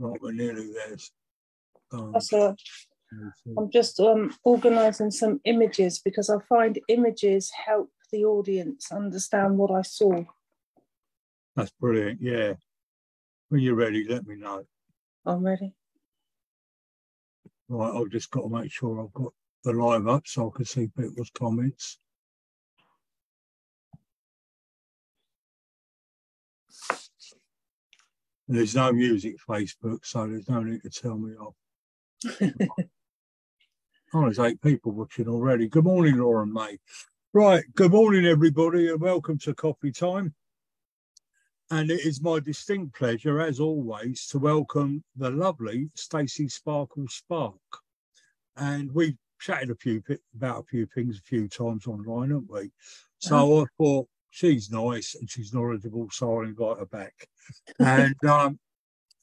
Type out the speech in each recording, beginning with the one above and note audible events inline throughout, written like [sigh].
Right, we're nearly there. Um, I'm just um, organising some images because I find images help the audience understand what I saw. That's brilliant. Yeah. When you're ready, let me know. I'm ready. Right, I've just got to make sure I've got the live up so I can see people's comments. There's no music Facebook, so there's no need to tell me off. [laughs] oh, there's eight people watching already. Good morning, Laura and May. Right, good morning, everybody, and welcome to Coffee Time. And it is my distinct pleasure, as always, to welcome the lovely Stacy Sparkle Sparke. And we've chatted a few about a few things a few times online, haven't we? So uh-huh. I thought she's nice and she's knowledgeable, so I'll invite her back. and [laughs] um,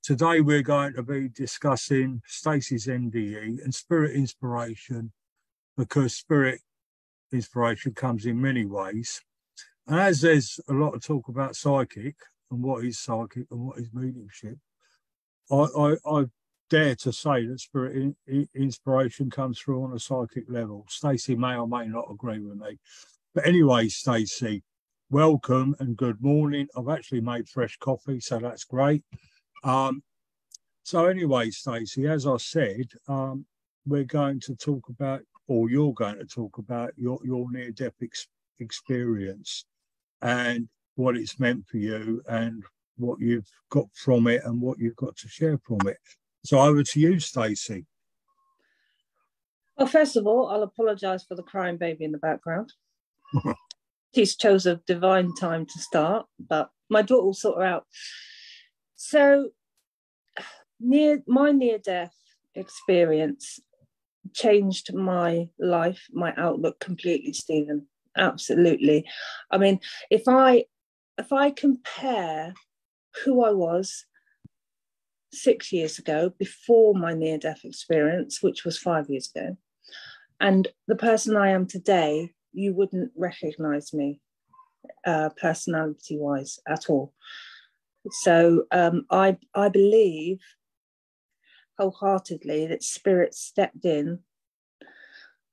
today we're going to be discussing Stacy's NDE and spirit inspiration, because spirit inspiration comes in many ways. And as there's a lot of talk about psychic and what is psychic and what is mediumship, I, I, I dare to say that spirit in, in, inspiration comes through on a psychic level. Stacy may or may not agree with me. But anyway, Stacy, welcome and good morning. I've actually made fresh coffee, so that's great. Um, so anyway, Stacy, as I said, um, we're going to talk about, or you're going to talk about your, your near-death ex- experience and what it's meant for you and what you've got from it and what you've got to share from it. So over to you, Stacy. Well, first of all, I'll apologise for the crying baby in the background. [laughs] He's chose a divine time to start, but my daughter will sort her out. So, near my near death experience changed my life, my outlook completely, Stephen. Absolutely. I mean, if I if I compare who I was six years ago, before my near death experience, which was five years ago, and the person I am today, you wouldn't recognize me uh, personality wise at all. So um, I, I believe wholeheartedly that spirit stepped in.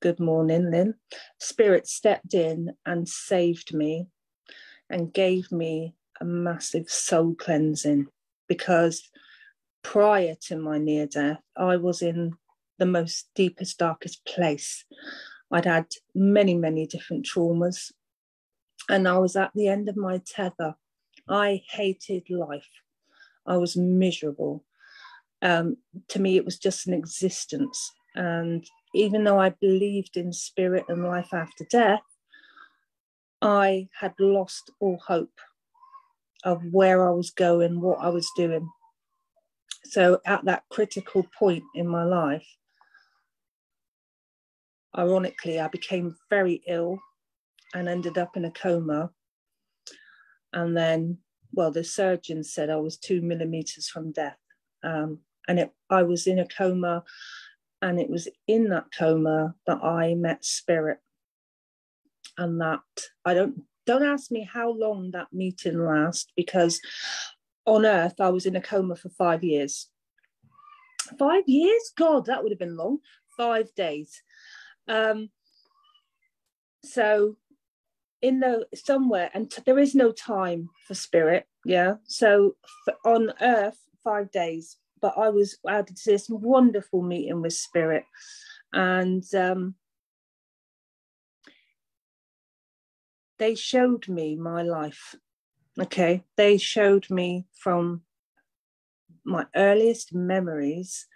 Good morning, Lynn. Spirit stepped in and saved me and gave me a massive soul cleansing because prior to my near death, I was in the most deepest, darkest place. I'd had many, many different traumas, and I was at the end of my tether. I hated life. I was miserable. Um, to me, it was just an existence. And even though I believed in spirit and life after death, I had lost all hope of where I was going, what I was doing. So at that critical point in my life, ironically, I became very ill and ended up in a coma. And then, well, the surgeon said I was two millimeters from death. Um, and it, I was in a coma, and it was in that coma that I met spirit. And that I don't don't ask me how long that meeting lasts because on earth I was in a coma for five years. Five years? God, that would have been long. Five days. Um, so in the somewhere, and t- there is no time for spirit. Yeah. So on earth, five days, but I was I had this wonderful meeting with spirit, and um, they showed me my life. Okay, they showed me from my earliest memories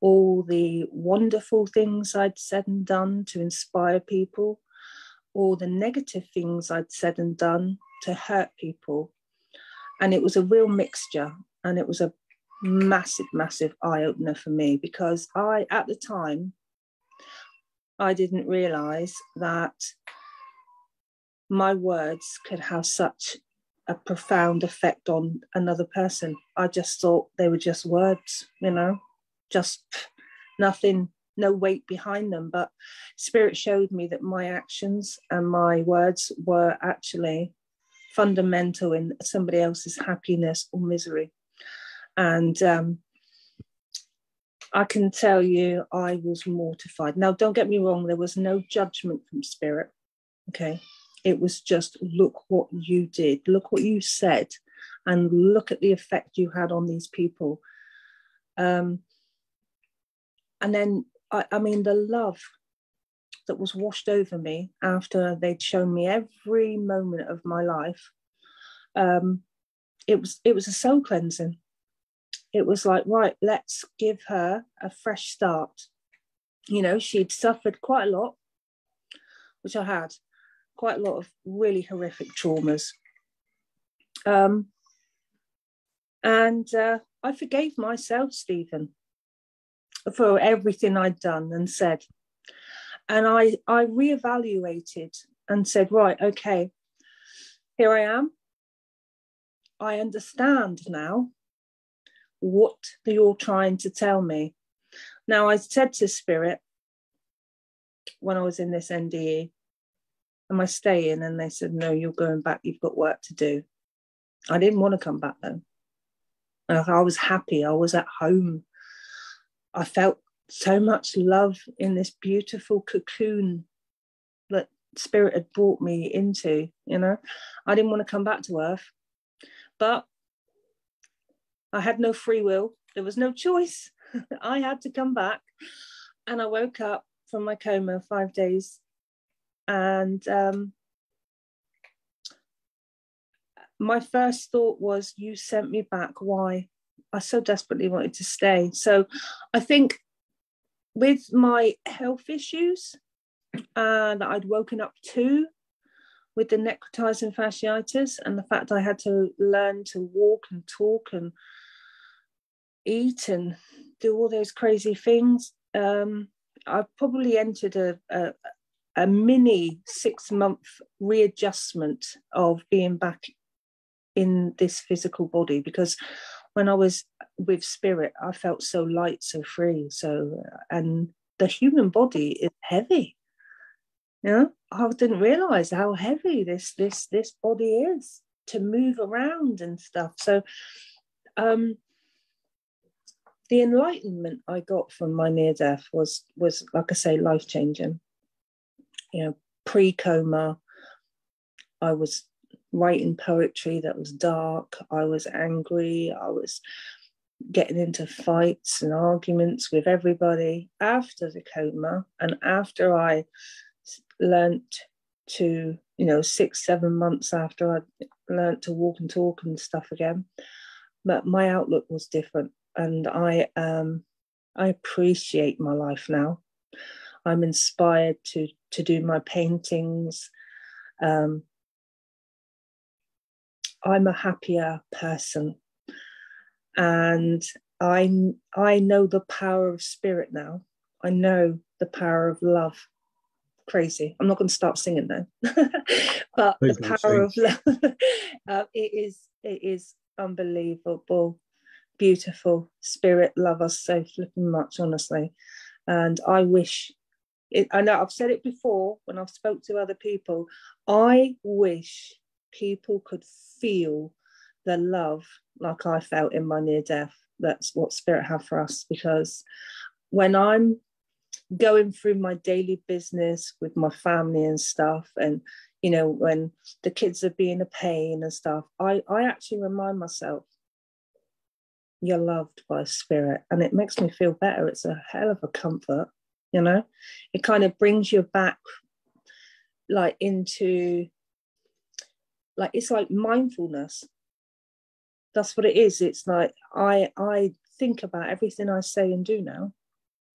all the wonderful things I'd said and done to inspire people, all the negative things I'd said and done to hurt people. And it was a real mixture. And it was a massive, massive eye opener for me because I, at the time, I didn't realize that my words could have such a profound effect on another person. I just thought they were just words, you know just nothing, no weight behind them. But Spirit showed me that my actions and my words were actually fundamental in somebody else's happiness or misery. And um, I can tell you I was mortified. Now, don't get me wrong, there was no judgment from spirit. Okay. It was just look what you did, look what you said, and look at the effect you had on these people. Um, and then, I, I mean, the love that was washed over me after they'd shown me every moment of my life. Um, it was it was a soul cleansing. It was like, right, let's give her a fresh start. You know, she'd suffered quite a lot, which I had, quite a lot of really horrific traumas. Um, and uh, I forgave myself, Stephen, for everything I'd done and said. And I, I reevaluated and said, right, okay, here I am. I understand now what you're trying to tell me. Now, I said to Spirit when I was in this NDE, Am I staying? And they said, No, you're going back. You've got work to do. I didn't want to come back then. I was happy. I was at home. I felt so much love in this beautiful cocoon that spirit had brought me into. You know, I didn't want to come back to earth, but I had no free will. There was no choice. [laughs] I had to come back. And I woke up from my coma five days. And um, my first thought was, You sent me back. Why? I so desperately wanted to stay. So I think with my health issues uh, that I'd woken up to with the necrotizing fasciitis and the fact I had to learn to walk and talk and eat and do all those crazy things. Um, I probably entered a, a, a mini six month readjustment of being back in this physical body because when I was with spirit, I felt so light, so free. So, and the human body is heavy. You know, I didn't realize how heavy this this this body is to move around and stuff. So, um, the enlightenment I got from my near death was was like I say life changing. You know, pre coma, I was writing poetry that was dark. I was angry. I was getting into fights and arguments with everybody after the coma and after I learnt to you know six seven months after I learnt to walk and talk and stuff again but my outlook was different and I um, I appreciate my life now. I'm inspired to to do my paintings. Um, I'm a happier person, and I I know the power of spirit now. I know the power of love. Crazy. I'm not going to start singing though, [laughs] but Please the power of love. [laughs] uh, it is it is unbelievable beautiful spirit love us so flipping much honestly and i wish it, i know i've said it before when i've spoke to other people i wish people could feel the love like i felt in my near death. That's what spirit have for us because when i'm going through my daily business with my family and stuff and you know when the kids are being a pain and stuff i i actually remind myself you're loved by spirit and it makes me feel better. It's a hell of a comfort you know? It kind of brings you back like into like it's like mindfulness that's what it is it's like i i think about everything i say and do now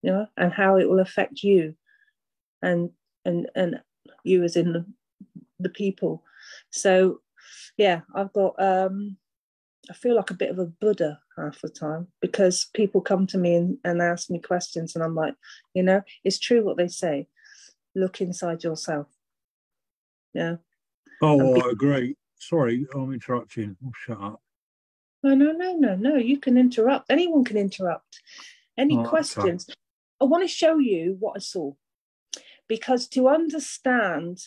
you know and how it will affect you and and and you as in the, the people so yeah i've got um I feel like a bit of a Buddha half the time because people come to me and, and ask me questions, and I'm like, you know, it's true what they say. Look inside yourself. Yeah. Oh, I agree. Sorry, I'm interrupting. Oh, shut up. No, no, no, no, no. You can interrupt. Anyone can interrupt. Any oh, questions? Okay. I want to show you what I saw because to understand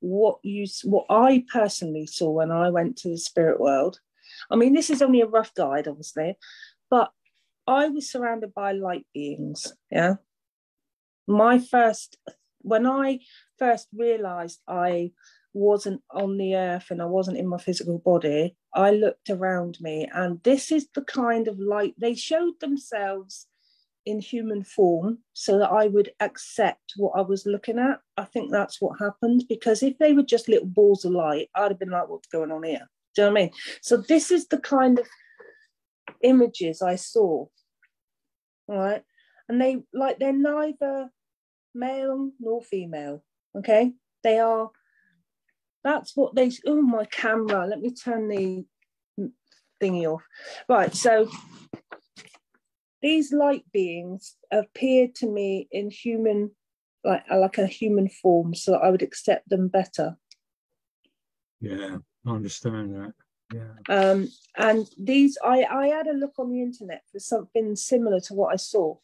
what you what I personally saw when I went to the spirit world I mean, this is only a rough guide, obviously, but I was surrounded by light beings. Yeah. My first, when I first realized I wasn't on the earth and I wasn't in my physical body, I looked around me and this is the kind of light they showed themselves in human form so that I would accept what I was looking at. I think that's what happened because if they were just little balls of light, I'd have been like, what's going on here? Do you know what I mean? So this is the kind of images I saw. Right. And they like they're neither male nor female. Okay. They are that's what they oh my camera. Let me turn the thingy off. Right. So these light beings appeared to me in human like like a human form so I would accept them better. Yeah, I understand that. Yeah. Um, and these, I, I had a look on the internet for something similar to what I saw.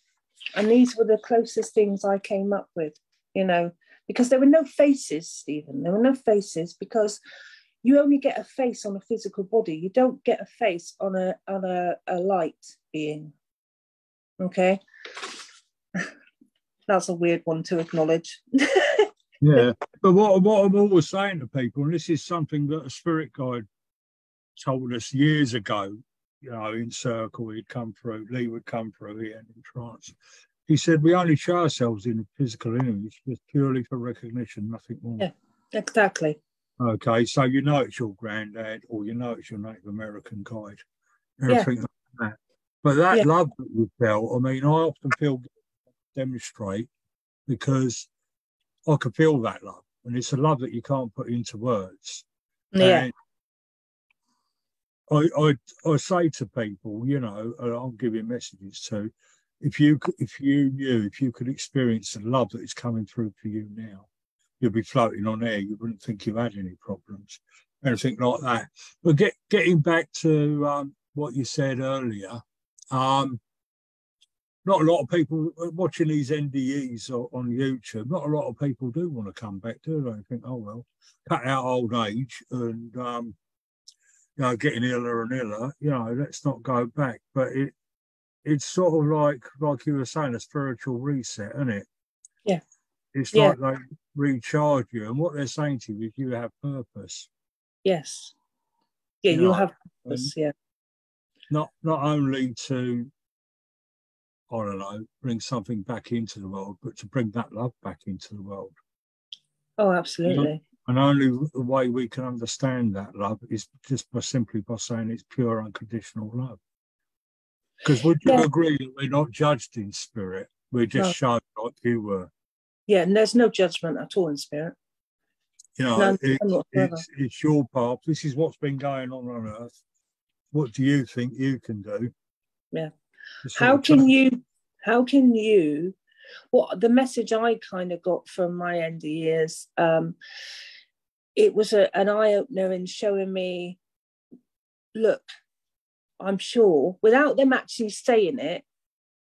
And these were the closest things I came up with, you know, because there were no faces, Stephen. There were no faces because you only get a face on a physical body. You don't get a face on a on a, a light being. Okay. [laughs] That's a weird one to acknowledge. [laughs] yeah. But what, what I'm always saying to people, and this is something that a spirit guide told us years ago, you know, in circle, he'd come through, Lee would come through here in trance. He said, We only show ourselves in a physical image just purely for recognition, nothing more. Yeah, exactly. Okay, so you know it's your granddad or you know it's your Native American guide, everything yeah. like that. But that yeah. love that you felt, I mean, I often feel demonstrate because I can feel that love. And it's a love that you can't put into words. Yeah. And I, I, I say to people, you know, I'm giving messages to, if you if you knew if you could experience the love that is coming through for you now, you'd be floating on air. You wouldn't think you had any problems, anything like that. But get, getting back to um, what you said earlier, um, not a lot of people watching these NDEs on YouTube. Not a lot of people do want to come back, do they? Think, oh well, cut out old age and um, you know, getting iller and iller, you know, let's not go back. But it it's sort of like like you were saying, a spiritual reset, isn't it? Yeah. It's yeah. like they recharge you, and what they're saying to you is you have purpose. Yes. Yeah, you will have um, purpose. Yeah. Not not only to I don't know, bring something back into the world, but to bring that love back into the world. Oh, absolutely. And only the way we can understand that love is just by simply by saying it's pure unconditional love. Because would you yeah. agree that we're not judged in spirit? We're just no. shown like you were. Yeah, and there's no judgment at all in spirit. You know, it, it's, it's your path. This is what's been going on on earth. What do you think you can do? Yeah. How can you, how can you, what the message I kind of got from my ND is, um, it was a, an eye opener in showing me, look, I'm sure without them actually saying it,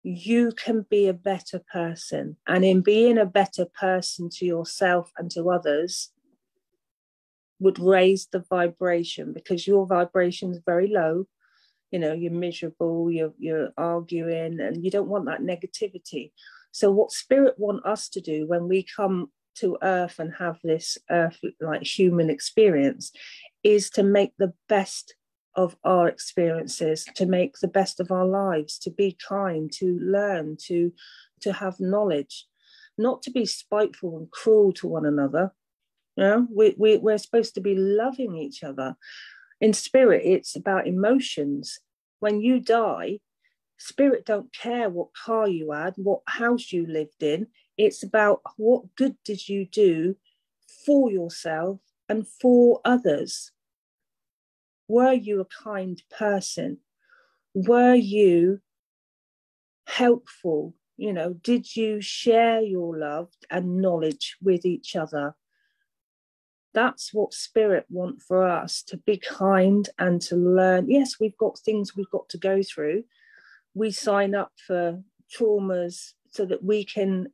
you can be a better person. And in being a better person to yourself and to others, would raise the vibration because your vibration is very low. You know, you're miserable, you're, you're arguing, and you don't want that negativity. So, what spirit want us to do when we come to earth and have this earth like human experience is to make the best of our experiences to make the best of our lives to be kind to learn to to have knowledge not to be spiteful and cruel to one another. You know we, we, we're supposed to be loving each other. In spirit it's about emotions. When you die spirit don't care what car you had what house you lived in. It's about what good did you do for yourself and for others. Were you a kind person? Were you helpful? You know, did you share your love and knowledge with each other? That's what spirit want for us to be kind and to learn. Yes, we've got things we've got to go through. We sign up for traumas so that we can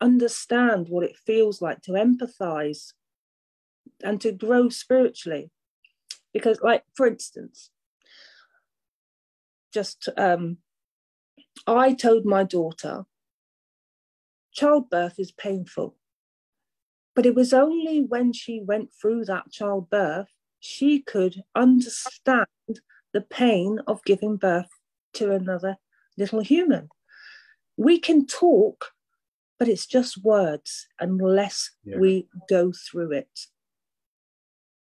understand what it feels like to empathize and to grow spiritually. Because, like, for instance, just um, I told my daughter, childbirth is painful. But it was only when she went through that childbirth she could understand the pain of giving birth to another little human. We can talk, but it's just words unless yeah. we go through it.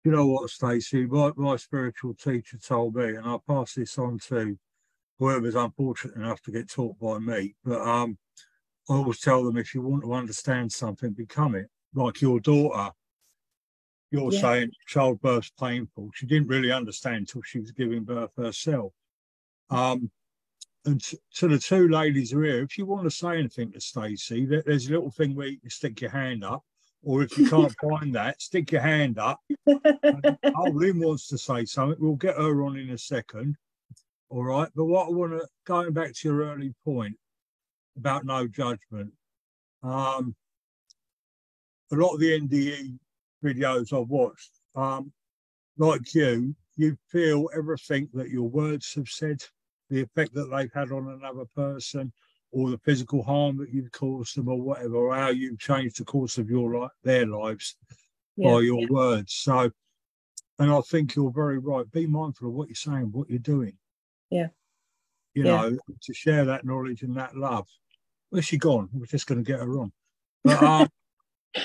You know what, Stacy? My, my spiritual teacher told me, and I'll pass this on to whoever's unfortunate enough to get taught by me. But um, I always tell them if you want to understand something, become it. Like your daughter, you're yeah. saying childbirth's painful. She didn't really understand until she was giving birth herself. Um, and to the two ladies are here, if you want to say anything to Stacy, there's a little thing where you can stick your hand up, or if you can't find that, stick your hand up. [laughs] oh, Lynn wants to say something. We'll get her on in a second. All right. But what I want to, going back to your early point about no judgment, um, a lot of the NDE videos I've watched, um, like you, you feel everything that your words have said, the effect that they've had on another person, or the physical harm that you've caused them, or whatever, or how you've changed the course of your life, their lives yeah, by your yeah. words. So, and I think you're very right. Be mindful of what you're saying, what you're doing. Yeah. You yeah. know, to share that knowledge and that love. Where's she gone? We're just going to get her on. [laughs] But um,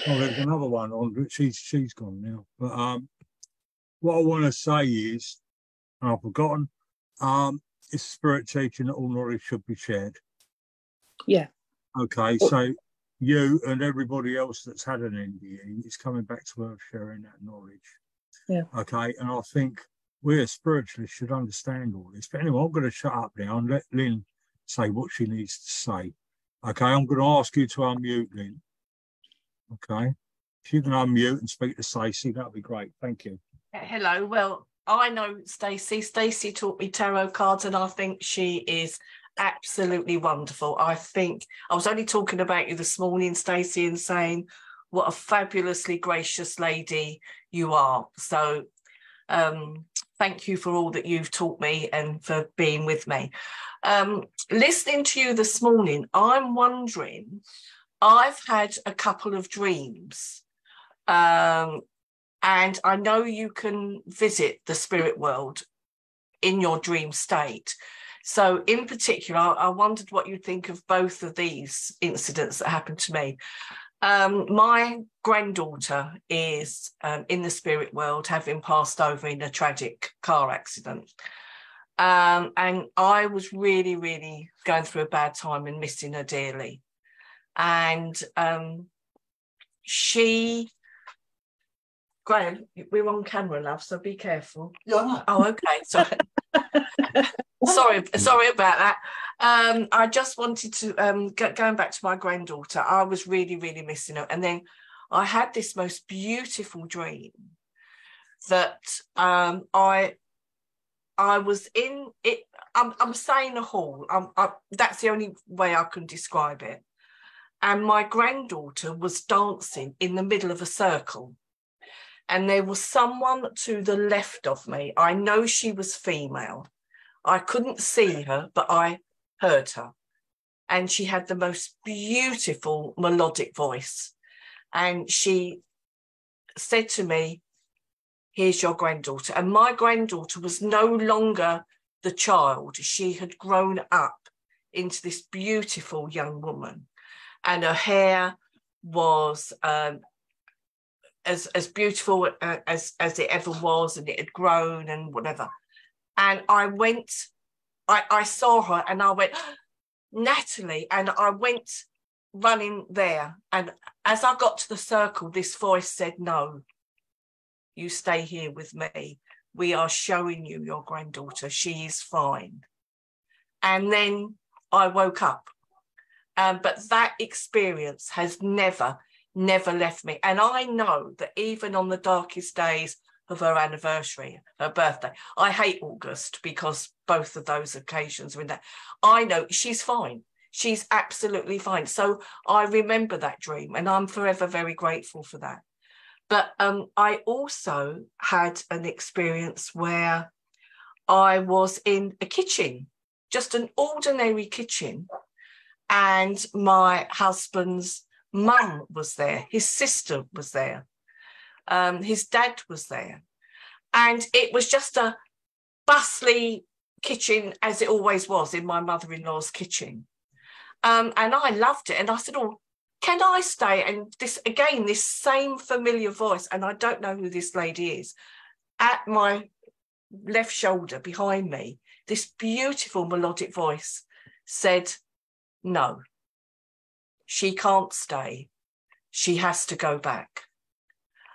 oh, there's another one on, but she's she's gone now. But um, what I want to say is, and I've forgotten. Um, it's spirit teaching that all knowledge should be shared. Yeah. Okay, oh. so you and everybody else that's had an NDE is coming back to earth sharing that knowledge. Yeah. Okay, and I think we as spiritualists should understand all this. But anyway, I'm going to shut up now and let Lynn say what she needs to say. Okay, I'm going to ask you to unmute, Lynn. Okay. If you can unmute and speak to Stacy, that'd be great. Thank you. Hello. Well, I know Stacy. Stacy taught me tarot cards, and I think she is absolutely wonderful. I think I was only talking about you this morning, Stacy, and saying what a fabulously gracious lady you are. So um, thank you for all that you've taught me and for being with me. Um, listening to you this morning, I'm wondering I've had a couple of dreams. Um, and I know you can visit the spirit world in your dream state. So, in particular, I wondered what you'd think of both of these incidents that happened to me. Um, my granddaughter is um, in the spirit world, having passed over in a tragic car accident. Um, and I was really, really going through a bad time and missing her dearly and um, she Graham, we're on camera, love, so be careful. Yeah, Oh, okay. Sorry. [laughs] sorry, sorry about that. Um, I just wanted to um, going back to my granddaughter. I was really, really missing her, and then I had this most beautiful dream that um, I I was in it. I'm, I'm saying a hall. I'm, I, that's the only way I can describe it and my granddaughter was dancing in the middle of a circle. And there was someone to the left of me. I know she was female. I couldn't see her, but I heard her. And she had the most beautiful melodic voice. And she said to me, Here's your granddaughter. And my granddaughter was no longer the child, she had grown up into this beautiful young woman and her hair was um, as as beautiful as as it ever was, and it had grown and whatever. And I went, I I saw her, and I went, [gasps] Natalie, and I went running there. And as I got to the circle, this voice said, "No, you stay here with me. We are showing you your granddaughter. She is fine." And then I woke up um, but that experience has never, never left me. And I know that even on the darkest days of her anniversary, her birthday, I hate August because both of those occasions are in there. I know she's fine. She's absolutely fine. So I remember that dream and I'm forever very grateful for that. But um, I also had an experience where I was in a kitchen just an ordinary kitchen. And my husband's mum was there, his sister was there, um, his dad was there. And it was just a bustly kitchen, as it always was in my mother in law's kitchen. Um, and I loved it. And I said, Oh, can I stay? And this again, this same familiar voice, and I don't know who this lady is, at my left shoulder behind me, this beautiful melodic voice said, No, she can't stay. She has to go back.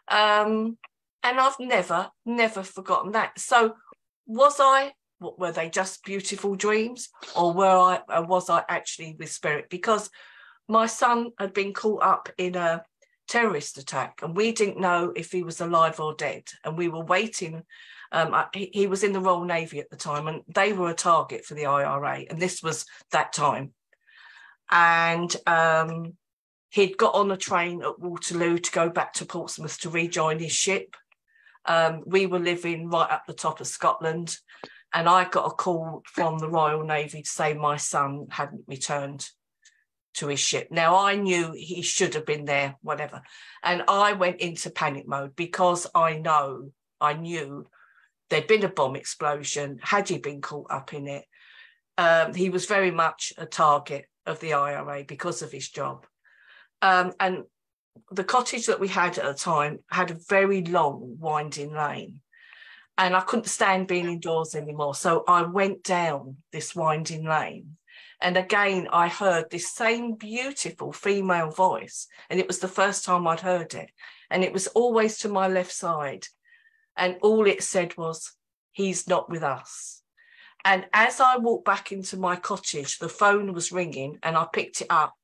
Um, and I've never, never forgotten that. So, was I? Were they just beautiful dreams, or were I? Or was I actually with spirit? Because my son had been caught up in a terrorist attack, and we didn't know if he was alive or dead, and we were waiting. Um, he, he was in the Royal Navy at the time, and they were a target for the IRA, and this was that time. And um, he'd got on a train at Waterloo to go back to Portsmouth to rejoin his ship. Um, we were living right up the top of Scotland, and I got a call from the Royal Navy to say my son hadn't returned to his ship. Now I knew he should have been there, whatever. And I went into panic mode because I know, I knew there'd been a bomb explosion. Had he been caught up in it, um, he was very much a target of the IRA because of his job. Um, and the cottage that we had at the time had a very long winding lane. And I couldn't stand being indoors anymore. So I went down this winding lane and again, I heard this same beautiful female voice, and it was the first time I'd heard it. And it was always to my left side. And all it said was, He's not with us. And as I walked back into my cottage, the phone was ringing, and I picked it up.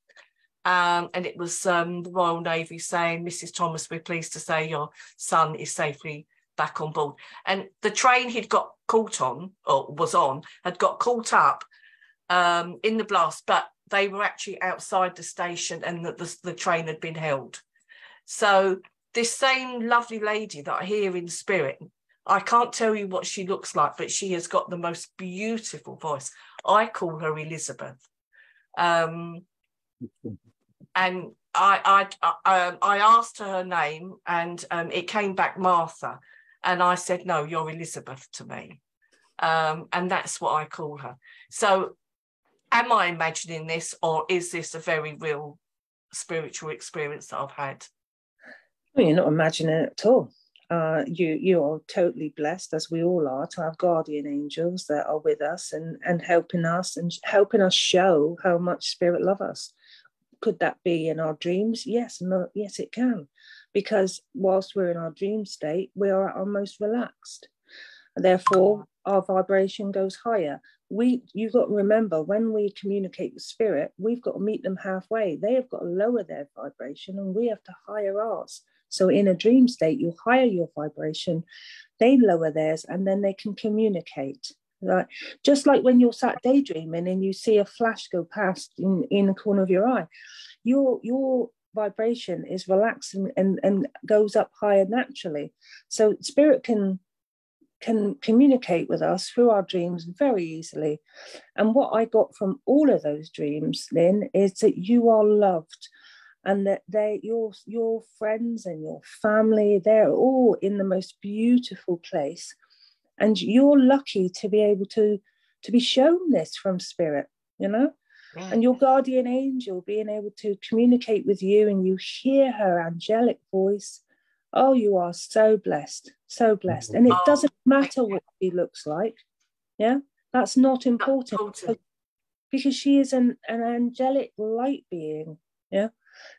Um, and it was um, the Royal Navy saying, Mrs. Thomas, we're pleased to say your son is safely back on board. And the train he'd got caught on, or was on, had got caught up um, in the blast, but they were actually outside the station and that the, the train had been held. So this same lovely lady that I hear in spirit, I can't tell you what she looks like, but she has got the most beautiful voice. I call her Elizabeth. Um, and I, I, I, um, I, asked her her name and um, it came back Martha. And I said, no, you're Elizabeth to me. Um, and that's what I call her. So am I imagining this or is this a very real spiritual experience that I've had? Well, you're not imagining it at all. Uh, you you are totally blessed, as we all are, to have guardian angels that are with us and and helping us and helping us show how much spirit love us. Could that be in our dreams? Yes, no, yes, it can, because whilst we're in our dream state, we are at our most relaxed. Therefore, our vibration goes higher we you've got to remember when we communicate with spirit we've got to meet them halfway they have got to lower their vibration and we have to higher ours so in a dream state you higher your vibration they lower theirs and then they can communicate right? Just like when you're sat daydreaming and you see a flash go past in in the corner of your eye your your vibration is relaxing and and goes up higher naturally. So spirit can can communicate with us through our dreams very easily. And what I got from all of those dreams, Lynn, is that you are loved and that they your your friends and your family, they're all in the most beautiful place. And you're lucky to be able to to be shown this from spirit, you know? Yeah. And your guardian angel being able to communicate with you and you hear her angelic voice Oh, you are so blessed, so blessed. And it oh, doesn't matter what she looks like. Yeah, that's not important because, because she is an, an angelic light being. Yeah.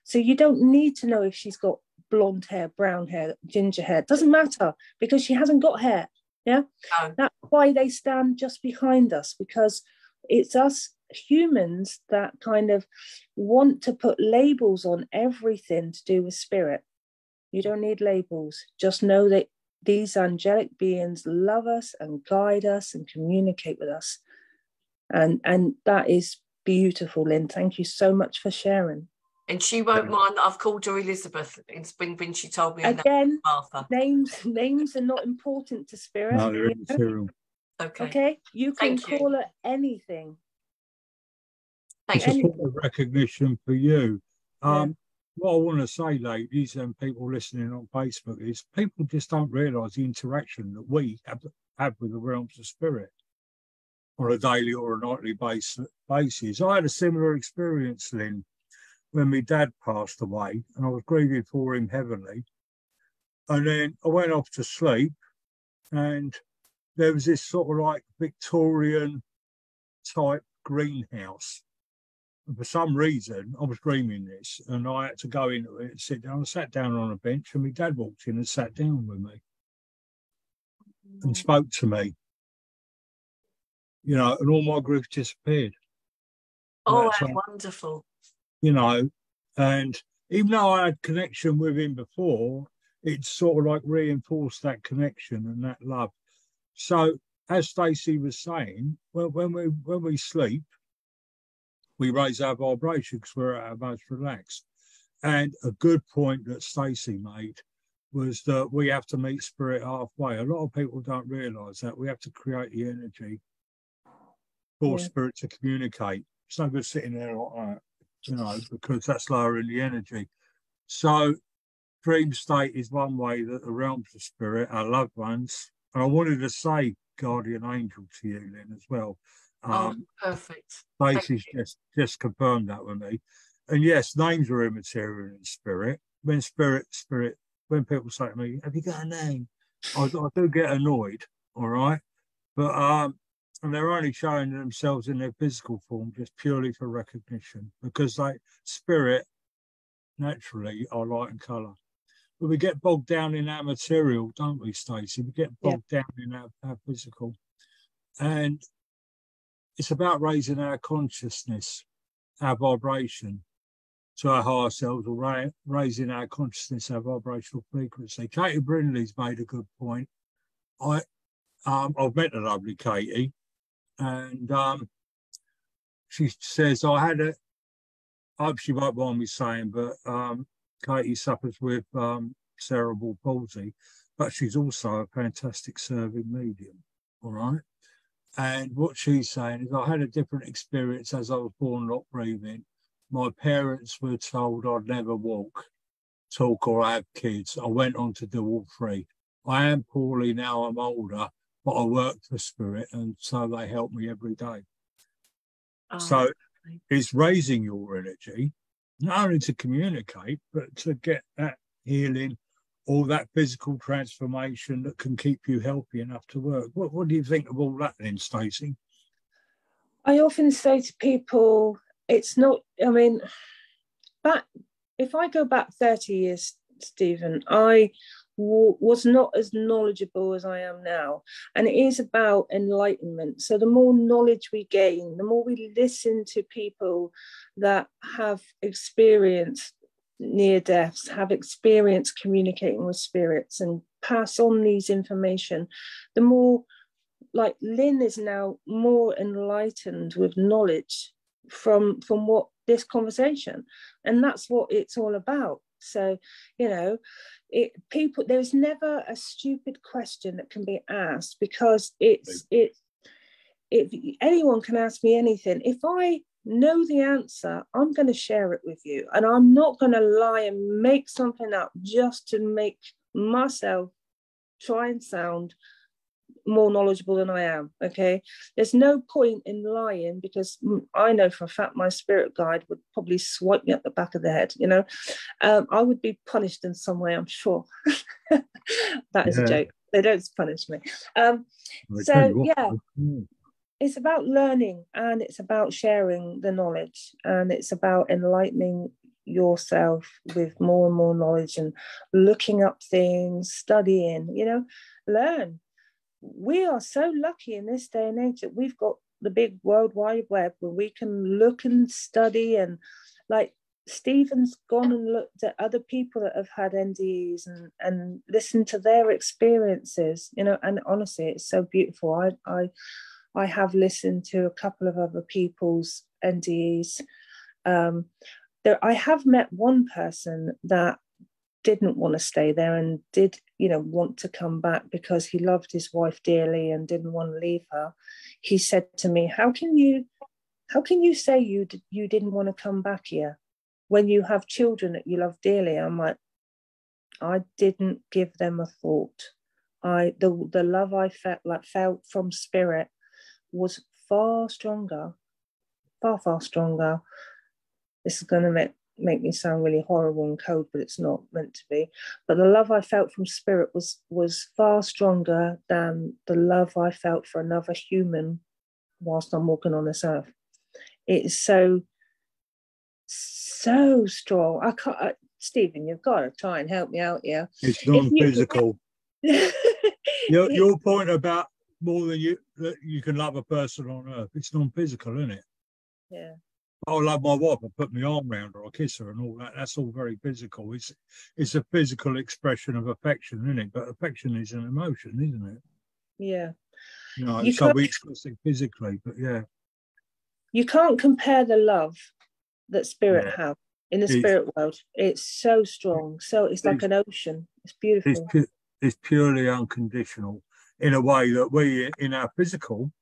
So you don't need to know if she's got blonde hair, brown hair, ginger hair. It doesn't matter because she hasn't got hair. Yeah. No. That's why they stand just behind us because it's us humans that kind of want to put labels on everything to do with spirit. You don't need labels. Just know that these angelic beings love us and guide us and communicate with us. And, and that is beautiful, Lynn. Thank you so much for sharing. And she won't mind that I've called her Elizabeth when, when she told me again. Martha. Names names are not important to spirit. No, they're immaterial. Okay. Okay. You can Thank you. call it anything. Thank it's you. a sort of recognition for you. Yeah. Um, What I want to say, ladies, and people listening on Facebook is people just don't realise the interaction that we have, have with the realms of spirit on a daily or a nightly base, basis. I had a similar experience, Lynn, when my dad passed away, and I was grieving for him heavily. And then I went off to sleep, and there was this sort of like Victorian type greenhouse. And for some reason, I was dreaming this, and I had to go into it and sit down. I sat down on a bench, and my dad walked in and sat down with me and mm. spoke to me. You know, and all my grief disappeared. Oh, That's wonderful. You know, and even though I had connection with him before, it sort of like reinforced that connection and that love. So, as Stacy was saying, well, when we when we sleep, we raise our vibration because we're at our most relaxed. And a good point that Stacy made was that we have to meet spirit halfway. A lot of people don't realise that we have to create the energy for Yeah. spirit to communicate. It's no good sitting there like that you know, because that's lowering the energy. So, dream state is one way that the realms of spirit, our loved ones, and I wanted to say guardian angel to you, Lynn, as well. Oh, Um, perfect. Thank Stacy's just just confirmed that with me. And yes, names are immaterial in spirit. When spirit, spirit, when people say to me, "Have you got a name?" I, I do get annoyed. All right, but um, and they're only showing themselves in their physical form just purely for recognition because they spirit naturally are light and colour. But we get bogged down in our material, don't we, Stacy? We get Yeah. bogged down in our, our physical. And it's about raising our consciousness, our vibration to our higher selves, or ra- raising our consciousness, our vibrational frequency. Katie Brindley's made a good point. I, um, I've met a lovely Katie, and um, she says I had a. I hope she won't mind me saying, but um, Katie suffers with um, cerebral palsy, but she's also a fantastic serving medium. All right. And what she's saying is, I had a different experience as I was born not breathing. My parents were told I'd never walk, talk, or have kids. I went on to do all three. I am poorly now, I'm older, but I work for Spirit, and so they help me every day. Oh, So ah, lovely. it's raising your energy, not only to communicate, but to get that healing or that physical transformation that can keep you healthy enough to work. What, what do you think of all that then, Stacy? I often say to people, it's not, I mean, back, if I go back 30 years, Stephen, I was not as knowledgeable as I am now. And it is about enlightenment. So the more knowledge we gain, the more we listen to people that have experienced near deaths, have experience communicating with spirits and pass on these information, the more like Lynn is now more enlightened with knowledge from from what this conversation, and that's what it's all about. So, you know, it people there's never a stupid question that can be asked because it's it if anyone can ask me anything. If I know the answer, I'm going to share it with you, and I'm not going to lie and make something up just to make myself try and sound more knowledgeable than I am. Okay. There's no point in lying because I know for a fact my spirit guide would probably swipe me at the back of the head. You know, um, I would be punished in some way, I'm sure. [laughs] that is Yeah. a joke. They don't punish me. Um, So, tell you what, yeah. it's about learning and it's about sharing the knowledge and it's about enlightening yourself with more and more knowledge and looking up things, studying, you know, learn. We are so lucky in this day and age that we've got the big world wide web where we can look and study and like Stephen's gone and looked at other people that have had NDEs and and listened to their experiences, you know, and honestly it's so beautiful. I I I have listened to a couple of other people's NDEs. Um, there, I have met one person that didn't want to stay there and did you know, want to come back because he loved his wife dearly and didn't want to leave her, he said to me, "How can you, how can you say you you didn't want to come back here when you have children that you love dearly?" I'm like, I didn't give them a thought. I the the love I felt like felt from spirit was far stronger, far far stronger. This is going to make make me sound really horrible and cold, but it's not meant to be. But the love I felt from spirit was was far stronger than the love I felt for another human whilst I'm walking on this earth. It's so so strong. I can't. I, Stephen, you've got to try and help me out here. It's non-physical. [laughs] your, your point about more than you that you can love a person on earth, it's non-physical, isn't it? Yeah. I love my wife. I put my arm around her, I kiss her, and all that. That's all very physical. It's it's a physical expression of affection, isn't it? But affection is an emotion, isn't it? Yeah. You know, you so we express it physically, but yeah. You can't compare the love that spirit yeah. have in the it's, spirit world. It's so strong. So it's like an ocean. It's beautiful. It's, pu- it's purely unconditional in a way that we, in our physical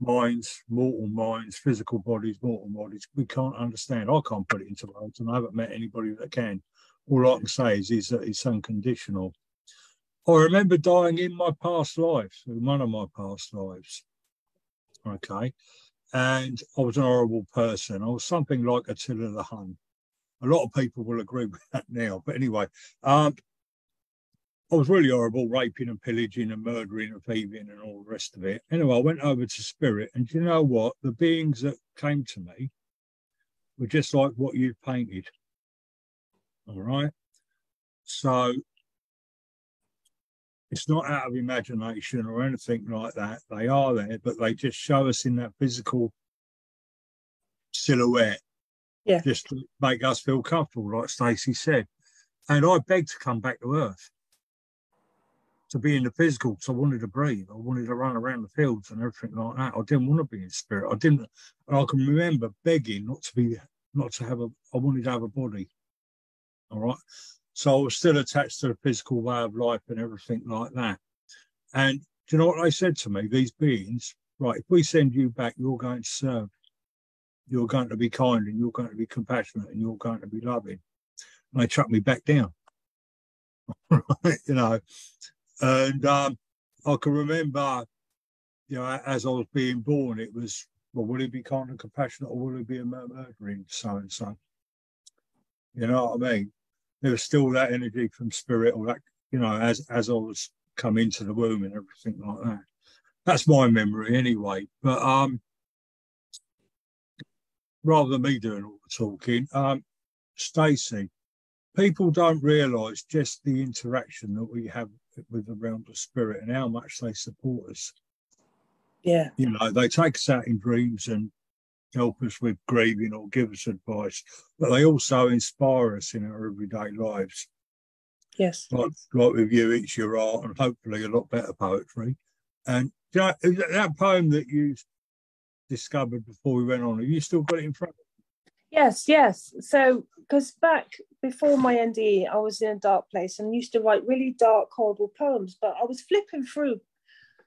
minds, mortal minds, physical bodies, mortal bodies, we can't understand. I can't put it into words, and I haven't met anybody that can. All I can say is, is that it's unconditional. I remember dying in my past life, in one of my past lives. Okay and I was an horrible person. I was something like Attila the Hun. A lot of people will agree with that now. But anyway, um, I was really horrible, raping and pillaging and murdering and thieving and all the rest of it. Anyway, I went over to spirit, and you know what? The beings that came to me were just like what you painted. All right. So it's not out of imagination or anything like that. They are there, but they just show us in that physical silhouette. Yeah. Just to make us feel comfortable, like Stacy said. And I begged to come back to Earth to be in the physical because I wanted to breathe. I wanted to run around the fields and everything like that. I didn't want to be in spirit. I didn't. and I can remember begging not to be, not to have a. I wanted to have a body. All right. So I was still attached to the physical way of life and everything like that. And do you know what they said to me? These beings, right, if we send you back, you're going to serve. You're going to be kind and you're going to be compassionate and you're going to be loving. And they chucked me back down. [laughs] right, you know. And um, I can remember, you know, as I was being born, it was, well, will he be kind and compassionate or will he be a murdering so and so? You know what I mean? there was still that energy from spirit or that, you know, as as I was come into the womb and everything like that. That's my memory anyway. But um rather than me doing all the talking, um, Stacy, people don't realise just the interaction that we have with the realm of spirit and how much they support us. Yeah. You know, they take us out in dreams and help us with grieving or give us advice, but they also inspire us in our everyday lives. Yes. Like, like with you, it's your art and hopefully a lot better poetry. And you know, that poem that you discovered before we went on, have you still got it in front of you? Yes, yes. So, because back before my NDE, I was in a dark place and used to write really dark, horrible poems, but I was flipping through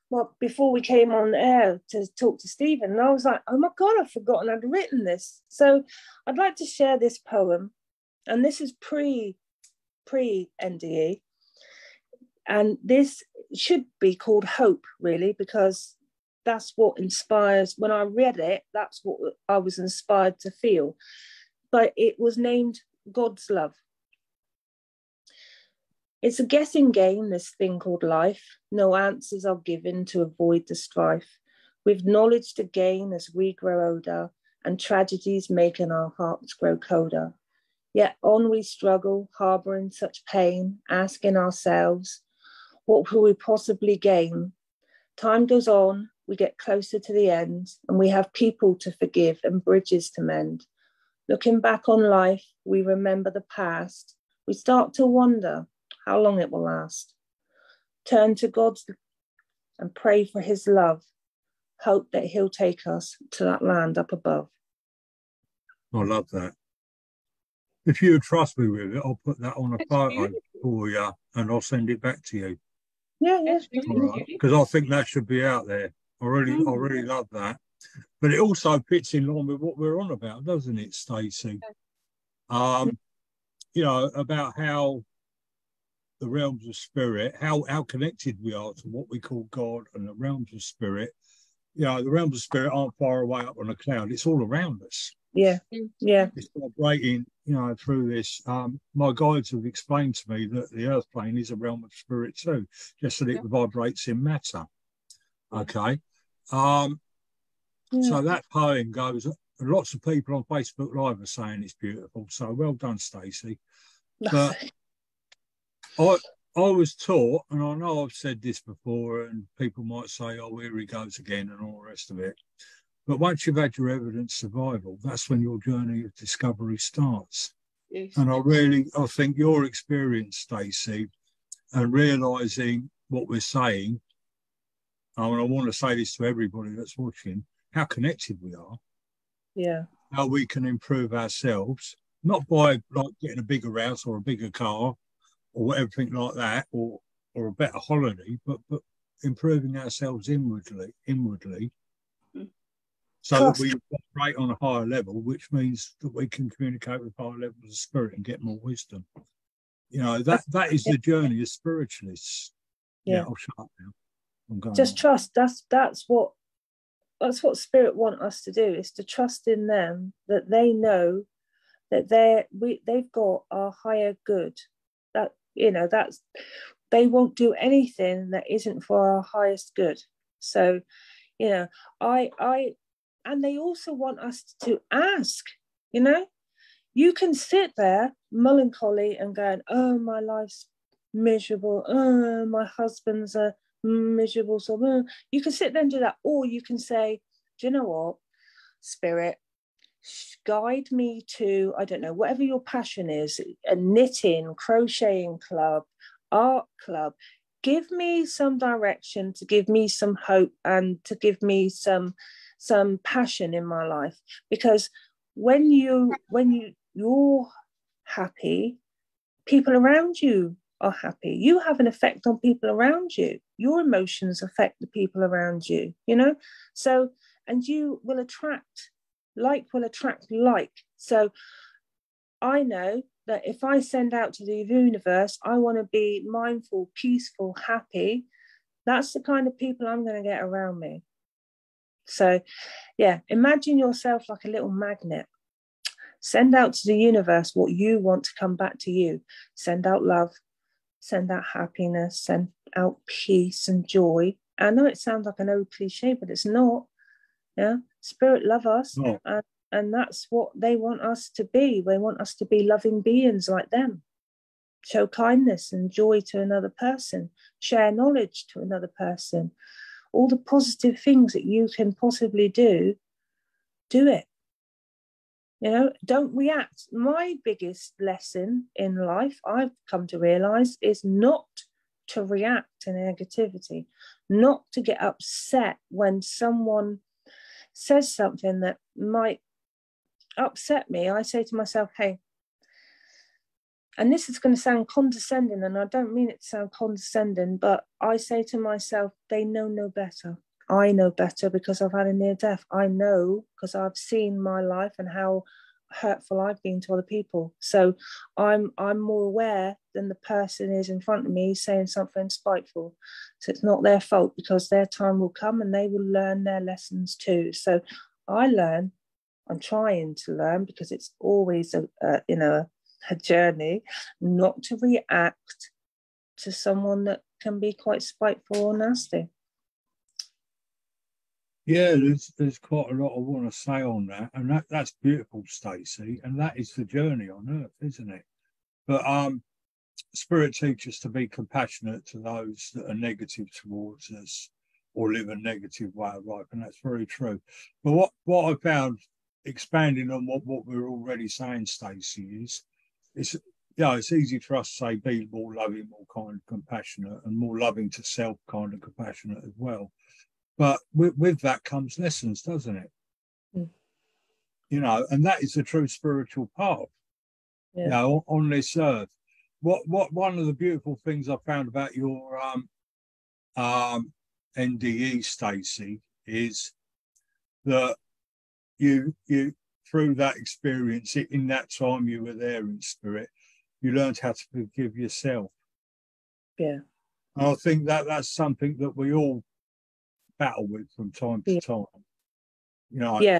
well, before we came on air to talk to Stephen, and I was like, oh my God, I've forgotten I'd written this. So I'd like to share this poem, and this is pre pre NDE. And this should be called Hope, really, because that's what inspires. When I read it, that's what I was inspired to feel. But it was named God's Love. It's a guessing game, this thing called life. No answers are given to avoid the strife. We've knowledge to gain as we grow older, and tragedies making our hearts grow colder. Yet on we struggle, harboring such pain, asking ourselves, what will we possibly gain? Time goes on, we get closer to the end, and we have people to forgive and bridges to mend. Looking back on life, we remember the past. We start to wonder how long it will last. Turn to God and pray for his love. Hope that he'll take us to that land up above. I love that. If you trust me with it, I'll put that on a photo. for you, and I'll send it back to you. Yeah, yeah. Because I think that should be out there. I really, I mm. really love that. But it also fits in line with what we're on about, doesn't it, Stacy? Um, you know, about how the realms of spirit, how how connected we are to what we call God and the realms of spirit. You know, the realms of spirit aren't far away up on a cloud; it's all around us. Yeah, yeah. It's vibrating, you know, through this. Um, my guides have explained to me that the Earth plane is a realm of spirit too, just that it vibrates in matter. Okay. Um, yeah. So that poem goes. Lots of people on Facebook Live are saying it's beautiful. So well done, Stacy. But [laughs] I I was taught, and I know I've said this before, and people might say, "Oh, here he goes again," and all the rest of it. But once you've had your evidence survival, that's when your journey of discovery starts. Yes. And I really, I think your experience, Stacy, and realizing what we're saying, and I want to say this to everybody that's watching, how connected we are. Yeah. How we can improve ourselves, not by like getting a bigger house or a bigger car or everything like that, or or a better holiday, but but improving ourselves inwardly, inwardly, mm. so Trust. that we operate on a higher level, which means that we can communicate with higher levels of spirit and get more wisdom. You know that that is the journey of spiritualists. Yeah, yeah I'll shut up now. Just on. trust. That's that's what that's what spirit want us to do is to trust in them that they know that they're we they've got our higher good. That you know that's they won't do anything that isn't for our highest good. So you know i i and they also want us to ask you know? You can sit there melancholy and going oh my life's miserable. Oh my husband's a miserable so uh, you can sit there and do that or you can say do you know what? Spirit guide me to i don't know whatever your passion is a knitting crocheting club art club. Give me some direction to give me some hope and to give me some some passion in my life. Because when you when you you're happy people around you are happy you have an effect on people around you your emotions affect the people around you you know so and you will attract like will attract like. So I know that if I send out to the universe, I want to be mindful, peaceful, happy. That's the kind of people I'm going to get around me. So, yeah, imagine yourself like a little magnet. Send out to the universe what you want to come back to you. Send out love, send out happiness, send out peace and joy. I know it sounds like an old cliche, but it's not. Yeah. Spirit love us. Oh. And, and that's what they want us to be. They want us to be loving beings like them. Show kindness and joy to another person, share knowledge to another person. All the positive things that you can possibly do, do it. You know, don't react. My biggest lesson in life, I've come to realize, is not to react to negativity, not to get upset when someone says something that might upset me, I say to myself, hey, and this is going to sound condescending, and I don't mean it to sound condescending, but I say to myself, they know no better. I know better because I've had a near death. I know because I've seen my life and how hurtful I've been to other people. So I'm I'm more aware than the person is in front of me saying something spiteful. So it's not their fault because their time will come and they will learn their lessons too. So I learn. I'm trying to learn because it's always a, a you know a journey, not to react to someone that can be quite spiteful or nasty. Yeah, there's there's quite a lot I want to say on that, and that that's beautiful, Stacy, and that is the journey on earth, isn't it? But um, spirit teaches to be compassionate to those that are negative towards us or live a negative way of life, and that's very true. But what what I found, expanding on what what we are already saying, Stacy, is it's yeah, it's easy for us to say be more loving, more kind, compassionate, and more loving to self, kind and compassionate as well. But with, with that comes lessons, doesn't it? Mm. You know, and that is the true spiritual path. Yeah. You know, on this earth, what what one of the beautiful things I found about your um, um, NDE, Stacy, is that you you through that experience in that time you were there in spirit, you learned how to forgive yourself. Yeah. And I think that that's something that we all battle with from time to yeah. time. You know. Yeah.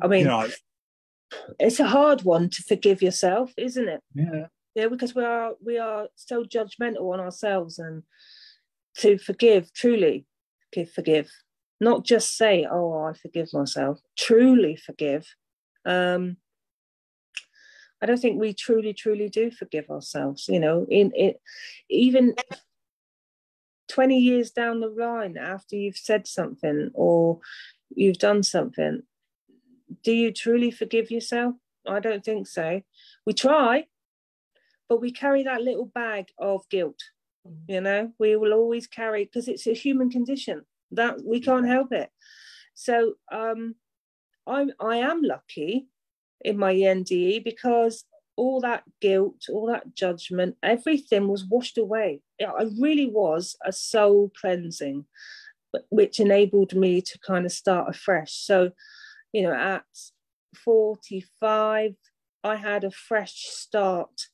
I mean, you know, it's a hard one to forgive yourself, isn't it? Yeah. Yeah, because we are we are so judgmental on ourselves, and to forgive truly, forgive, forgive, not just say, "Oh, I forgive myself." Truly forgive. Um, I don't think we truly, truly do forgive ourselves. You know, in it, even 20 years down the line after you've said something or you've done something, do you truly forgive yourself? I don't think so. We try, but we carry that little bag of guilt. Mm. You know, we will always carry because it's a human condition that we can't help it. So um, I'm I am lucky in my NDE because all that guilt, all that judgment, everything was washed away. I really was a soul cleansing, which enabled me to kind of start afresh. So, you know, at 45, I had a fresh start,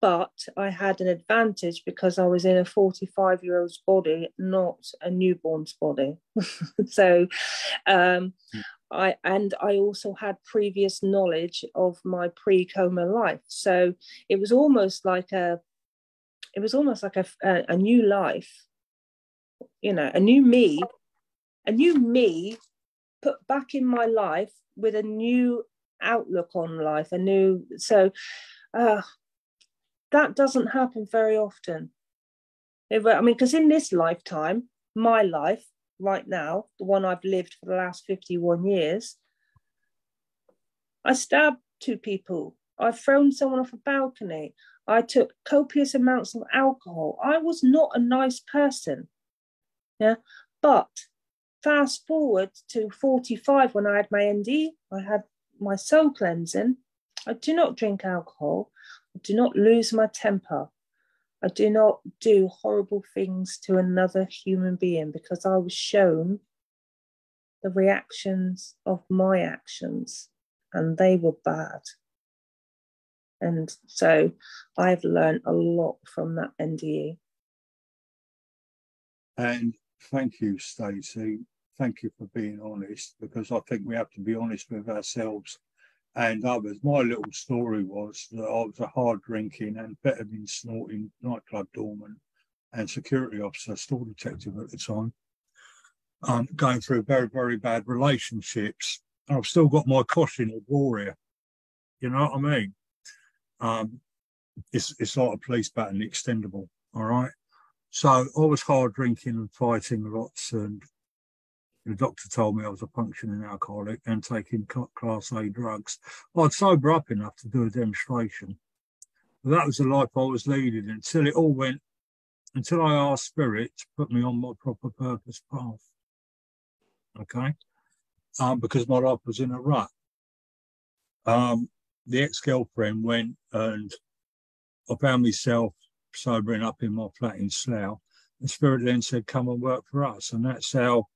but I had an advantage because I was in a 45 year old's body, not a newborn's body. [laughs] so, um, hmm. I and I also had previous knowledge of my pre-coma life. So it was almost like a it was almost like a, a, a new life, you know, a new me, a new me put back in my life with a new outlook on life, a new so uh, that doesn't happen very often. I mean, because in this lifetime, my life, right now, the one I've lived for the last 51 years, I stabbed two people. I've thrown someone off a balcony. I took copious amounts of alcohol. I was not a nice person. Yeah. But fast forward to 45 when I had my ND, I had my soul cleansing. I do not drink alcohol. I do not lose my temper. I do not do horrible things to another human being because I was shown the reactions of my actions and they were bad. And so I've learned a lot from that NDE. And thank you, Stacey. Thank you for being honest because I think we have to be honest with ourselves and others. My little story was that I was a hard drinking and amphetamine snorting nightclub doorman and security officer, store detective at the time, um, going through very, very bad relationships. I've still got my caution of warrior. You know what I mean? Um, it's, it's like a police baton extendable. All right. So I was hard drinking and fighting lots and the doctor told me I was a functioning alcoholic and taking class A drugs. I'd sober up enough to do a demonstration. But that was the life I was leading until it all went, until I asked Spirit to put me on my proper purpose path. Okay. Um, because my life was in a rut. Um, the ex girlfriend went and I found myself sobering up in my flat in Slough. And Spirit then said, Come and work for us. And that's how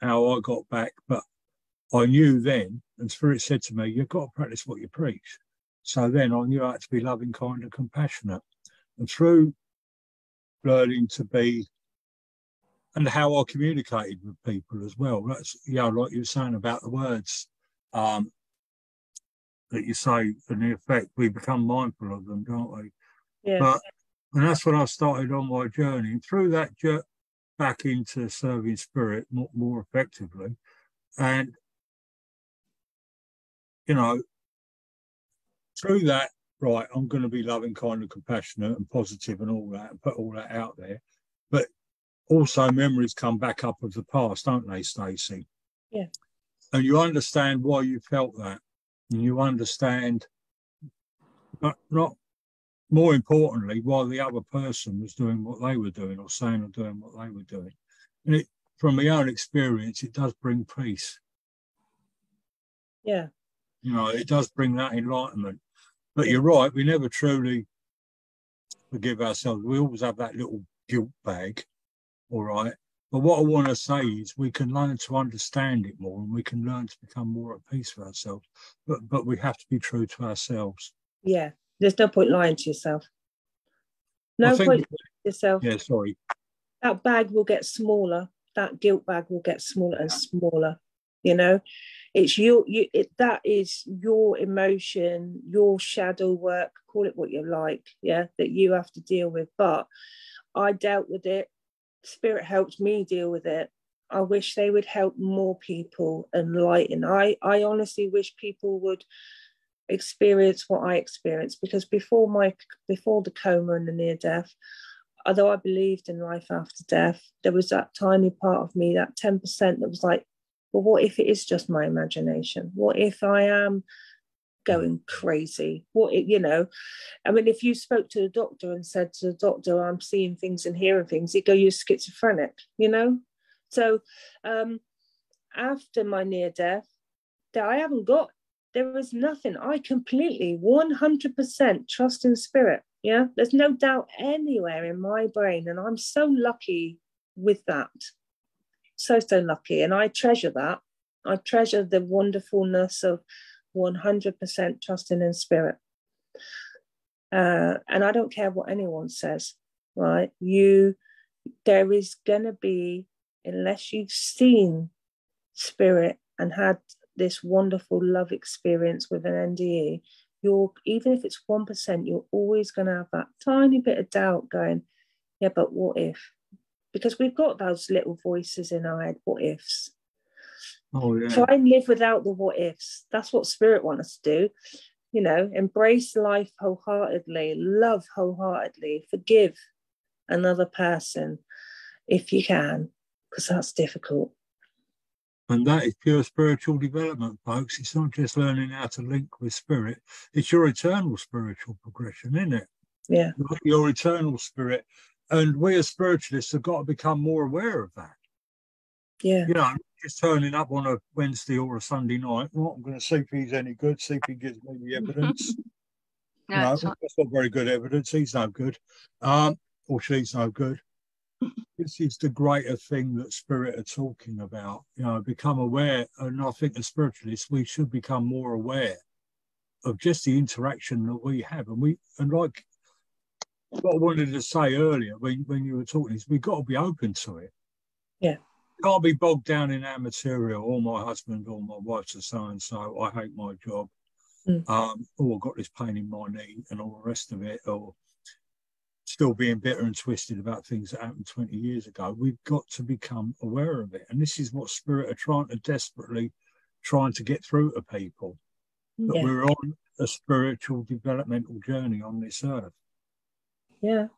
how I got back, but I knew then, and Spirit said to me, You've got to practice what you preach. So then I knew I had to be loving, kind, and compassionate. And through learning to be, and how I communicated with people as well. That's, you know, like you were saying about the words um, that you say, and the effect, we become mindful of them, don't we? Yeah. But, and that's when I started on my journey. And through that journey, back into serving spirit more, more effectively. And, you know, through that, right, I'm going to be loving, kind, and compassionate and positive and all that, and put all that out there. But also, memories come back up of the past, don't they, Stacy? Yeah. And you understand why you felt that. And you understand, but not more importantly, while the other person was doing what they were doing or saying or doing what they were doing. And it, from my own experience, it does bring peace. Yeah. You know, it does bring that enlightenment. But you're right, we never truly forgive ourselves. We always have that little guilt bag, all right. But what I want to say is we can learn to understand it more and we can learn to become more at peace with ourselves. But but we have to be true to ourselves. Yeah. There's no point lying to yourself. No think- point lying to yourself. Yeah, sorry. That bag will get smaller. That guilt bag will get smaller and smaller. You know, it's your you it that is your emotion, your shadow work, call it what you like, yeah, that you have to deal with. But I dealt with it. Spirit helped me deal with it. I wish they would help more people and enlighten. I, I honestly wish people would experience what I experienced because before my before the coma and the near death, although I believed in life after death, there was that tiny part of me, that 10% that was like, well, what if it is just my imagination? What if I am going crazy? What if, you know? I mean, if you spoke to the doctor and said to the doctor, I'm seeing things and hearing things, he'd go, You're schizophrenic, you know? So um after my near death, that I haven't got there is nothing. I completely 100% trust in spirit. Yeah, there's no doubt anywhere in my brain. And I'm so lucky with that. So, so lucky. And I treasure that. I treasure the wonderfulness of 100% trusting in spirit. Uh, and I don't care what anyone says, right? You, there is going to be, unless you've seen spirit and had this wonderful love experience with an NDE, you're even if it's one percent, you're always going to have that tiny bit of doubt going, yeah, but what if? Because we've got those little voices in our head, what ifs. Oh yeah. Try and live without the what ifs. That's what spirit wants us to do. You know, embrace life wholeheartedly, love wholeheartedly, forgive another person if you can, because that's difficult. And that is pure spiritual development, folks. It's not just learning how to link with spirit, it's your eternal spiritual progression, isn't it? Yeah. Your eternal spirit. And we as spiritualists have got to become more aware of that. Yeah. You know, just turning up on a Wednesday or a Sunday night. Well, I'm going to see if he's any good, see if he gives me the evidence. [laughs] No, no, it's that's not very good evidence. He's no good. Um, or she's no good. This is the greater thing that spirit are talking about. You know, become aware, and I think as spiritualists, we should become more aware of just the interaction that we have. And we and like what I wanted to say earlier when, when you were talking is we've got to be open to it. Yeah. Can't be bogged down in our material or my husband or my wife's a so and so. I hate my job. Mm. Um, or I've got this pain in my knee and all the rest of it, or still being bitter and twisted about things that happened 20 years ago. We've got to become aware of it. And this is what spirit are trying to desperately trying to get through to people. That Yeah. we're on a spiritual developmental journey on this earth, Yeah.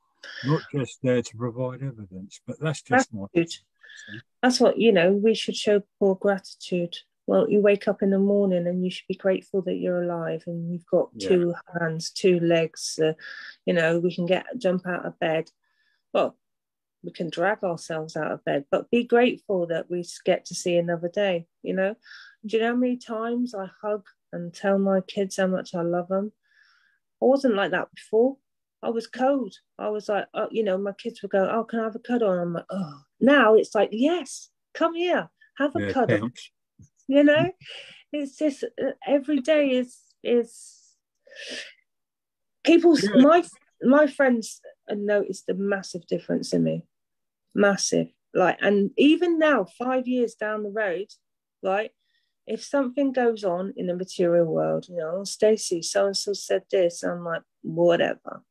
not just there to provide evidence. But that's just my Gratitude. That's what, you know, we should show more gratitude. Well, you wake up in the morning and you should be grateful that you're alive and you've got Yeah. two hands, two legs. Uh, you know, we can get jump out of bed. Well, we can drag ourselves out of bed, but be grateful that we get to see another day. You know, do you know how many times I hug and tell my kids how much I love them? I wasn't like that before. I was cold. I was like, oh, you know, my kids would go, "Oh, can I have a cuddle?" And I'm like, "Oh." Now it's like, "Yes, come here, have a yeah, cuddle." You know, it's just uh, every day is is people's my my friends have noticed a massive difference in me, massive. Like, and even now, five years down the road, right? If something goes on in the material world, you know, Stacy, so and so said this, I'm like, whatever.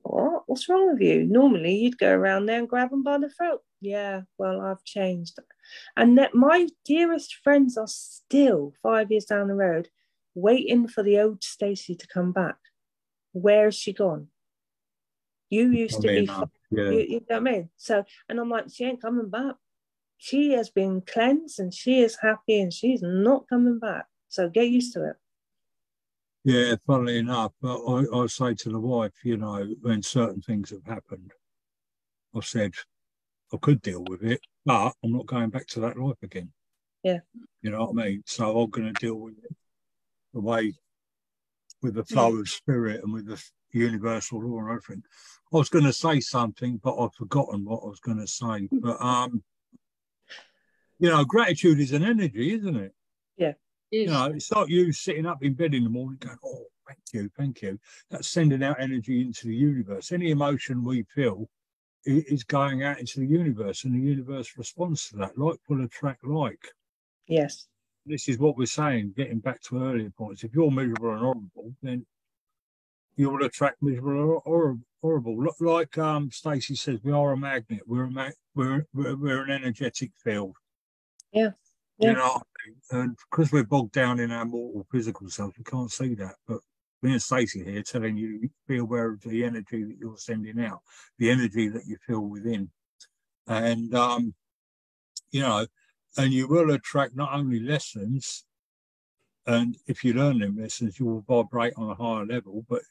What? What's wrong with you? Normally, you'd go around there and grab them by the throat. Yeah, well, I've changed. And that my dearest friends are still five years down the road waiting for the old Stacy to come back. Where has she gone? You used to I be, mean, fi- uh, yeah. you, you know what I mean? So, and I'm like, she ain't coming back. She has been cleansed and she is happy and she's not coming back. So get used to it. Yeah, funnily enough, but I, I say to the wife, you know, when certain things have happened, I've said I could deal with it, but I'm not going back to that life again. Yeah. You know what I mean? So I'm going to deal with it the way with the flow of spirit and with the universal law and everything. I was going to say something, but I've forgotten what I was going to say. But um, you know, gratitude is an energy, isn't it? Yeah. You know, it's not you sitting up in bed in the morning going, "Oh, thank you, thank you." That's sending out energy into the universe. Any emotion we feel is going out into the universe, and the universe responds to that. Like will attract like. Yes. This is what we're saying. Getting back to earlier points, if you're miserable and horrible, then you will attract miserable or horrible. Like um, Stacy says, we are a magnet. We're a mag- we're, we're we're an energetic field. Yeah. yeah. You know, and because we're bogged down in our mortal physical self, we can't see that. But me and Stacy here telling you, be aware of the energy that you're sending out, the energy that you feel within, and um, you know, and you will attract not only lessons and if you learn them lessons, you will vibrate on a higher level, but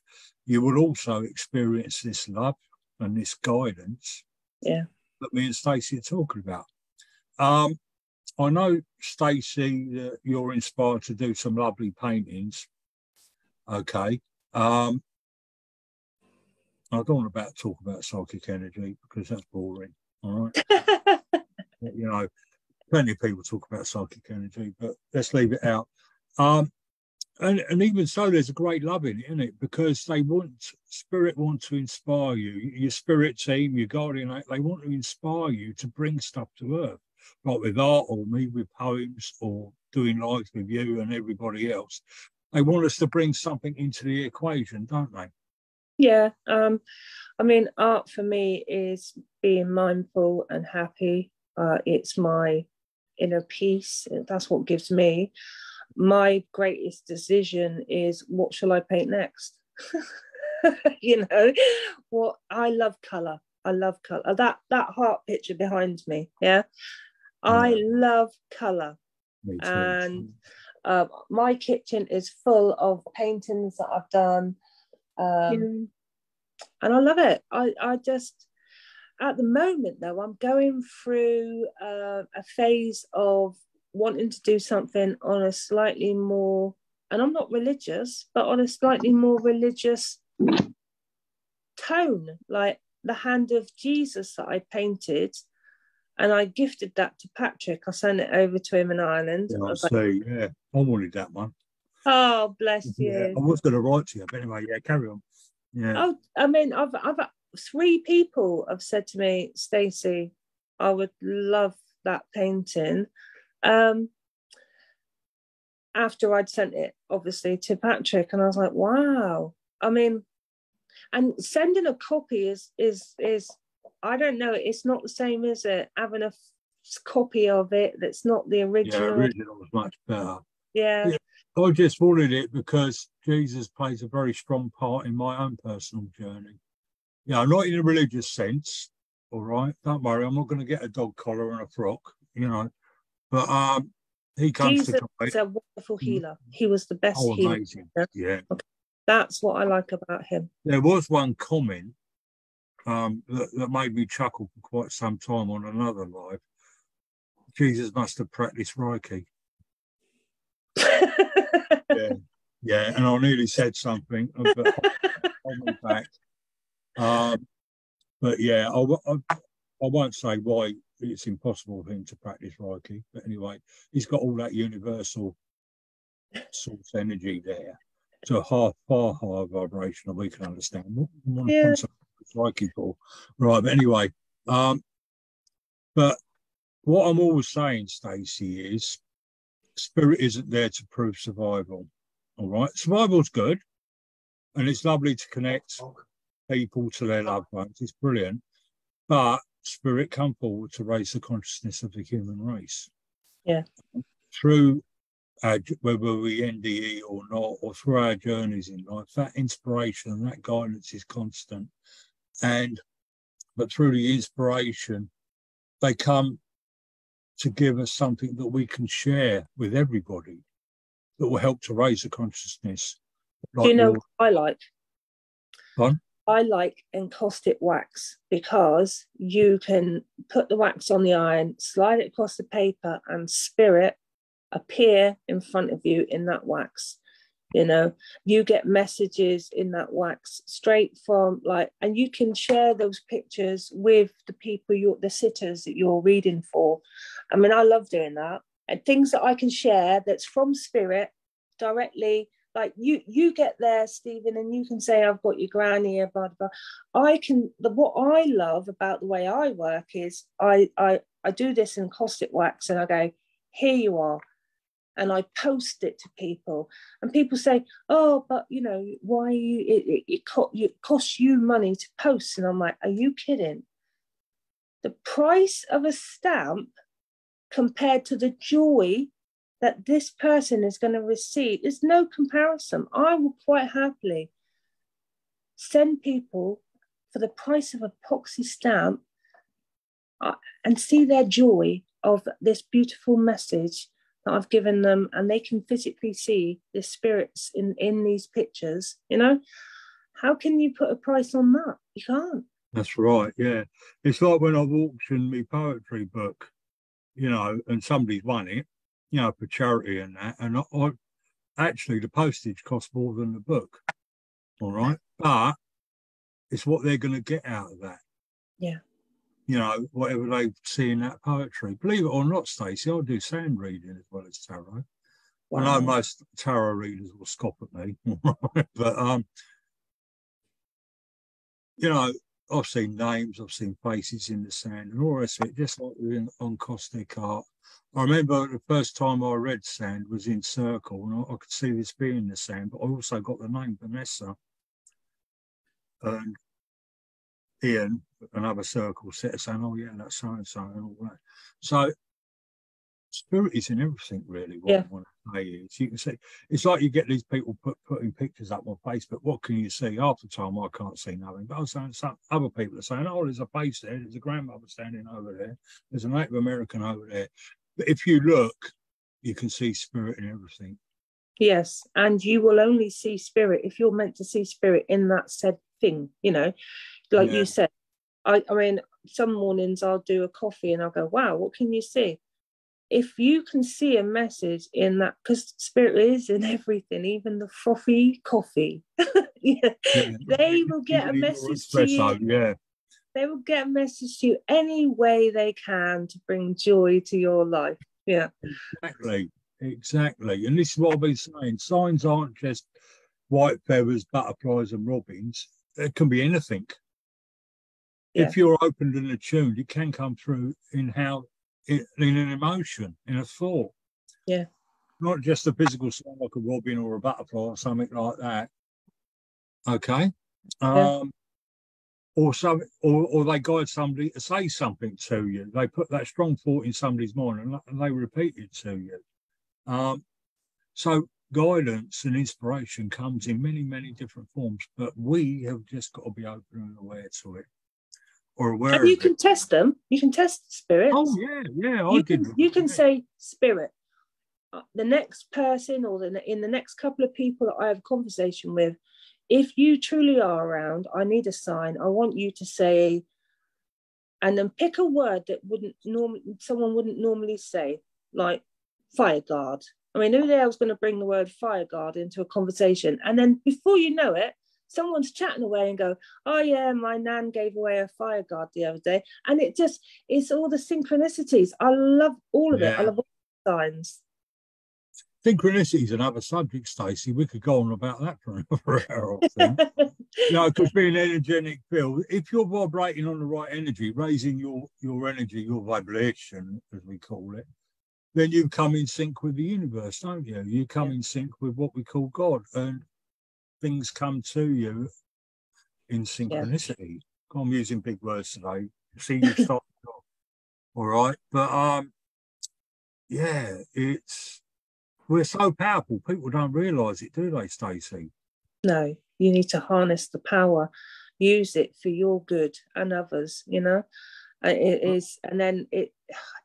you will also experience this love and this guidance yeah. that me and Stacy are talking about. Um, I know, Stacy, that you're inspired to do some lovely paintings. Okay. Um, I don't want to talk about psychic energy because that's boring. All right. [laughs] you know, plenty of people talk about psychic energy, but let's leave it out. Um, and, and even so, there's a great love in it, isn't it? Because they want spirit want to inspire you, your spirit team, your guardian, they want to inspire you to bring stuff to earth, like with art or me with poems or doing live with you and everybody else. They want us to bring something into the equation, don't they? Yeah. Um, I mean, art for me is being mindful and happy. Uh, it's my inner peace. That's what gives me my greatest decision is what shall I paint next? [laughs] you know, what I love color. I love color. That that heart picture behind me, yeah. I love color. And uh, my kitchen is full of paintings that I've done. Um, yeah. And I love it. I, I just, at the moment though, I'm going through uh, a phase of wanting to do something on a slightly more, and I'm not religious, but on a slightly more religious tone, like the hand of Jesus that I painted. And I gifted that to Patrick. I sent it over to him in Ireland. Yeah, I, I see. Like, yeah, I wanted that one. Oh, bless you. Yeah, I was going to write to you, but anyway, yeah, carry on. Yeah. Oh, I mean, I've, I've three people have said to me, Stacy, I would love that painting. Um, after I'd sent it, obviously, to Patrick, and I was like, wow. I mean, and sending a copy is is is I don't know. It's not the same, is it? Having a f- copy of it that's not the original. Yeah, original was much better. Yeah. yeah. I just wanted it because Jesus plays a very strong part in my own personal journey. Yeah, not in a religious sense. All right, don't worry. I'm not going to get a dog collar and a frock. You know, but um, he comes to Jesus is a wonderful mm. healer. He was the best oh, healer. Amazing. Yeah. Okay. That's what I like about him. There was one comment um, that, that made me chuckle for quite some time on another live. Jesus must have practiced Reiki. [laughs] yeah, yeah, and I nearly said something, uh, but I'll [laughs] back. Um, but yeah, I, I, I won't say why it's impossible for him to practice Reiki. But anyway, he's got all that universal source energy there. So far, far higher vibration that we can understand. What, yeah. Reiki for? Right, but anyway, um, but what I'm always saying, Stacy, is spirit isn't there to prove survival. All right, survival's good, and it's lovely to connect people to their loved ones. It's brilliant, but spirit come forward to raise the consciousness of the human race. Yeah. Through our, whether we NDE or not, or through our journeys in life, that inspiration and that guidance is constant. And but through the inspiration, they come to give us something that we can share with everybody that will help to raise the consciousness. Like you know, I like. I like encaustic wax because you can put the wax on the iron, slide it across the paper, and spirit appear in front of you in that wax. You know you get messages in that wax straight from like and you can share those pictures with the people you're the sitters that you're reading for. I mean i love doing that. And things that i can share that's from spirit directly like you you get there stephen and you can say i've got your granny here blah blah. I can the what i love about the way i work is i i i do this in caustic wax and i go here you are and I post it to people, and people say, "Oh, but you know, why you it, it, it, co- it costs you money to post?" And I'm like, "Are you kidding? The price of a stamp compared to the joy that this person is going to receive is no comparison. I will quite happily send people for the price of a poxy stamp uh, and see their joy of this beautiful message that I've given them and they can physically see the spirits in, in these pictures, you know, how can you put a price on that? You can't. That's right, yeah. It's like when I've auctioned my poetry book, you know, and somebody's won it, you know, for charity and that. And I, I actually the postage costs more than the book. All right. But it's what they're gonna get out of that. Yeah you know, whatever they see in that poetry. Believe it or not, Stacy, I do sand reading as well as tarot. Wow. I know most tarot readers will scoff at me, [laughs] but um, you know, I've seen names, I've seen faces in the sand, and all the rest of it, just like in, on caustic art. I remember the first time I read sand was in Circle, and I, I could see this being the sand, but I also got the name Vanessa. And Ian, another circle, set saying, "Oh yeah, that's so and so," and all that. So spirit is in everything, really. What yeah. I want to say is, you can see it's like you get these people put, putting pictures up on Facebook. What can you see? Half the time, I can't see nothing. But I was saying, some other people are saying, "Oh, there's a face there. There's a grandmother standing over there. There's a Native American over there." But if you look, you can see spirit in everything. Yes, and you will only see spirit if you're meant to see spirit in that said thing. You know, like yeah. you said I, I mean some mornings i'll do a coffee and i'll go wow what can you see if you can see a message in that because spirit is in [laughs] everything even the frothy coffee [laughs] yeah. yeah. they will get a message to you yeah they will get a message to you any way they can to bring joy to your life yeah exactly exactly and this is what i've been saying signs aren't just white feathers butterflies and robins it can be anything yeah. if you're open and attuned, it can come through in how in an emotion, in a thought. Yeah. Not just a physical sign like a robin or a butterfly or something like that. Okay. Yeah. Um, or some, or, or they guide somebody to say something to you. They put that strong thought in somebody's mind and, and they repeat it to you. Um, so guidance and inspiration comes in many, many different forms, but we have just got to be open and aware to it or where and you can test them. You can test spirits. Oh yeah yeah I you can, you can say spirit uh, the next person or the, in the next couple of people that i have a conversation with if you truly are around i need a sign. I want you to say and then pick a word that wouldn't normally someone wouldn't normally say like fire guard i mean who the hell's going to bring the word fire guard into a conversation and then before you know it someone's chatting away and go, oh yeah, my nan gave away a fire guard the other day. And it just, it's all the synchronicities. I love all of yeah. it. I love all the signs. Synchronicity is another subject, Stacy. We could go on about that for another [laughs] hour. know, because being energetic field, if you're vibrating on the right energy, raising your your energy, your vibration, as we call it, then you come in sync with the universe, don't you? You come yeah. in sync with what we call God. And things come to you in synchronicity. Yeah. I'm using big words today. See you start all right. But um yeah, it's we're so powerful. People don't realise it, do they, Stacy? No, you need to harness the power, use it for your good and others, you know. It is and then it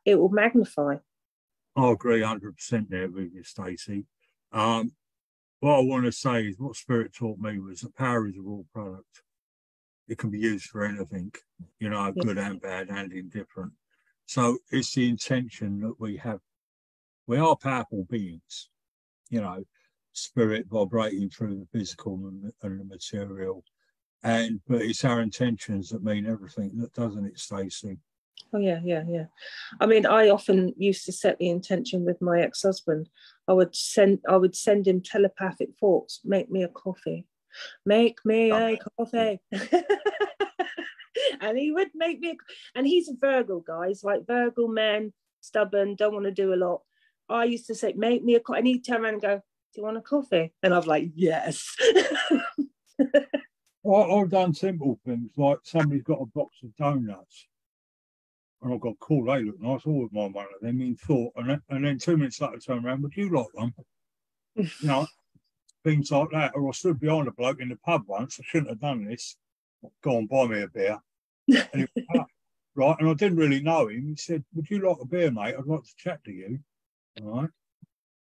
it will magnify. I agree hundred percent there with you, Stacy. Um, what I want to say is what Spirit taught me was that power is a raw product. It can be used for anything, you know, yeah. good and bad and indifferent. So it's the intention that we have. We are powerful beings, you know. spirit vibrating through the physical and, and the material. And but it's our intentions that mean everything, that doesn't it, Stacy? Oh yeah, yeah, yeah. I mean, I often used to set the intention with my ex-husband. I would send I would send him telepathic thoughts, make me a coffee. Make me a coffee. [laughs] and he would make me a, and he's a Virgo, guys, like Virgo men, stubborn, don't want to do a lot. I used to say, make me a coffee. And he'd turn around and go, Do you want a coffee? And I'm like, Yes. [laughs] well, I've done simple things like somebody's got a box of donuts and I've got cool, they look nice, all with my one of them in thought. And then, and then two minutes later, I turn around, would you like one? [laughs] you know, things like that. Or I stood behind a bloke in the pub once, I shouldn't have done this. Go and buy me a beer. And ah, [laughs] right, and I didn't really know him. He said, Would you like a beer, mate? I'd like to chat to you. All right.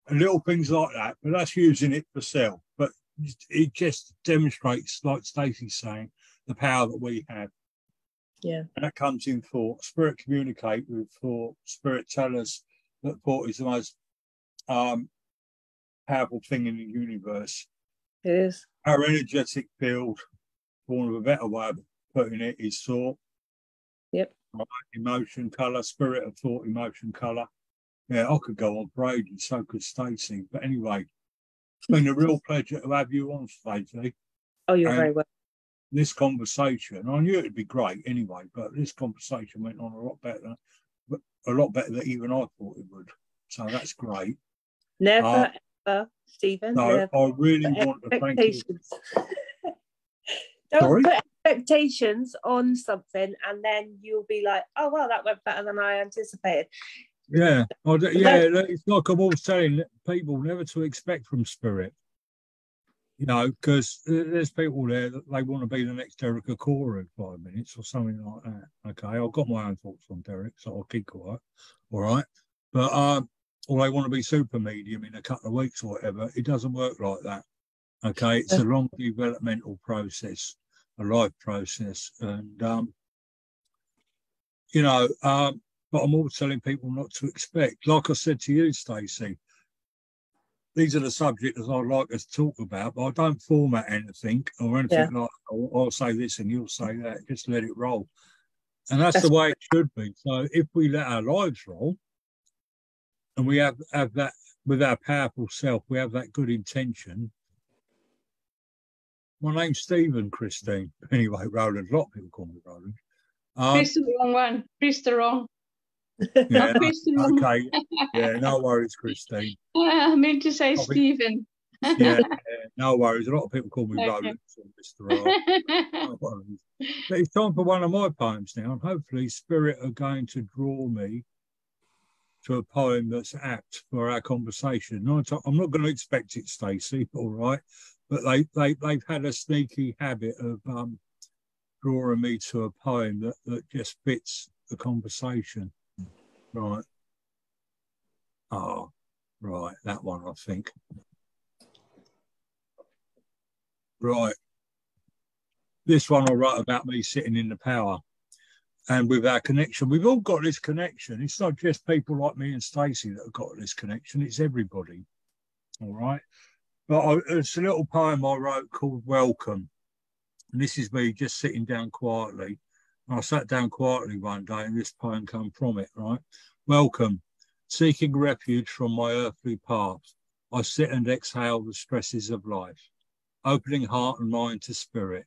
And little things like that, but that's using it for self. But it just demonstrates, like Stacy's saying, the power that we have. Yeah. And that comes in thought. Spirit communicate with thought. Spirit tell us that thought is the most um, powerful thing in the universe. It is. Our energetic field, for want of a better way of putting it, is thought. Yep. Right? Emotion, colour, spirit of thought, emotion, colour. Yeah, I could go on for ages, so could Stacy. But anyway, it's been a real pleasure to have you on, Stacy. Oh, you're and very welcome this conversation, I knew it'd be great anyway, but this conversation went on a lot better, a lot better than even I thought it would. So that's great. Never uh, ever, Stephen. No, never I really want to thank you. [laughs] Don't Sorry? put expectations on something and then you'll be like, oh, well, that went better than I anticipated. Yeah, yeah, it's like I'm always telling people never to expect from spirit you know, because there's people there that they want to be the next Derek Acorah in five minutes or something like that. Okay, I've got my own thoughts on Derek, so I'll keep quiet. All right, but um, or they want to be super medium in a couple of weeks or whatever. It doesn't work like that. Okay, it's a long developmental process, a life process, and um, you know, um, but I'm always telling people not to expect. Like I said to you, Stacy, these are the subjects I'd like us to talk about, but I don't format anything or anything yeah. like I'll, I'll, say this and you'll say that. Just let it roll. And that's, that's the way it should be. So if we let our lives roll and we have, have that with our powerful self, we have that good intention. My name's Stephen, Christine. [laughs] Anyway, Roland, a lot of people call me Roland. Um, Press the wrong one. Press the wrong. Yeah, okay. Yeah, no worries, Christine. I meant to say Stephen. yeah, yeah, no worries. A lot of people call me okay. Roland Mr. R. no [laughs] worries. But it's time for one of my poems now, and hopefully, Spirit are going to draw me to a poem that's apt for our conversation. I'm not going to expect it, Stacy, [laughs] all right, but they, they, they've had a sneaky habit of um, drawing me to a poem that, that just fits the conversation. Right. Oh, right. That one, I think. Right. This one I write about me sitting in the power and with our connection. We've all got this connection. It's not just people like me and Stacy that have got this connection, it's everybody. All right. But I, it's a little poem I wrote called Welcome. And this is me just sitting down quietly I sat down quietly one day and this poem came from it, right? Welcome. Seeking refuge from my earthly path, I sit and exhale the stresses of life, opening heart and mind to spirit.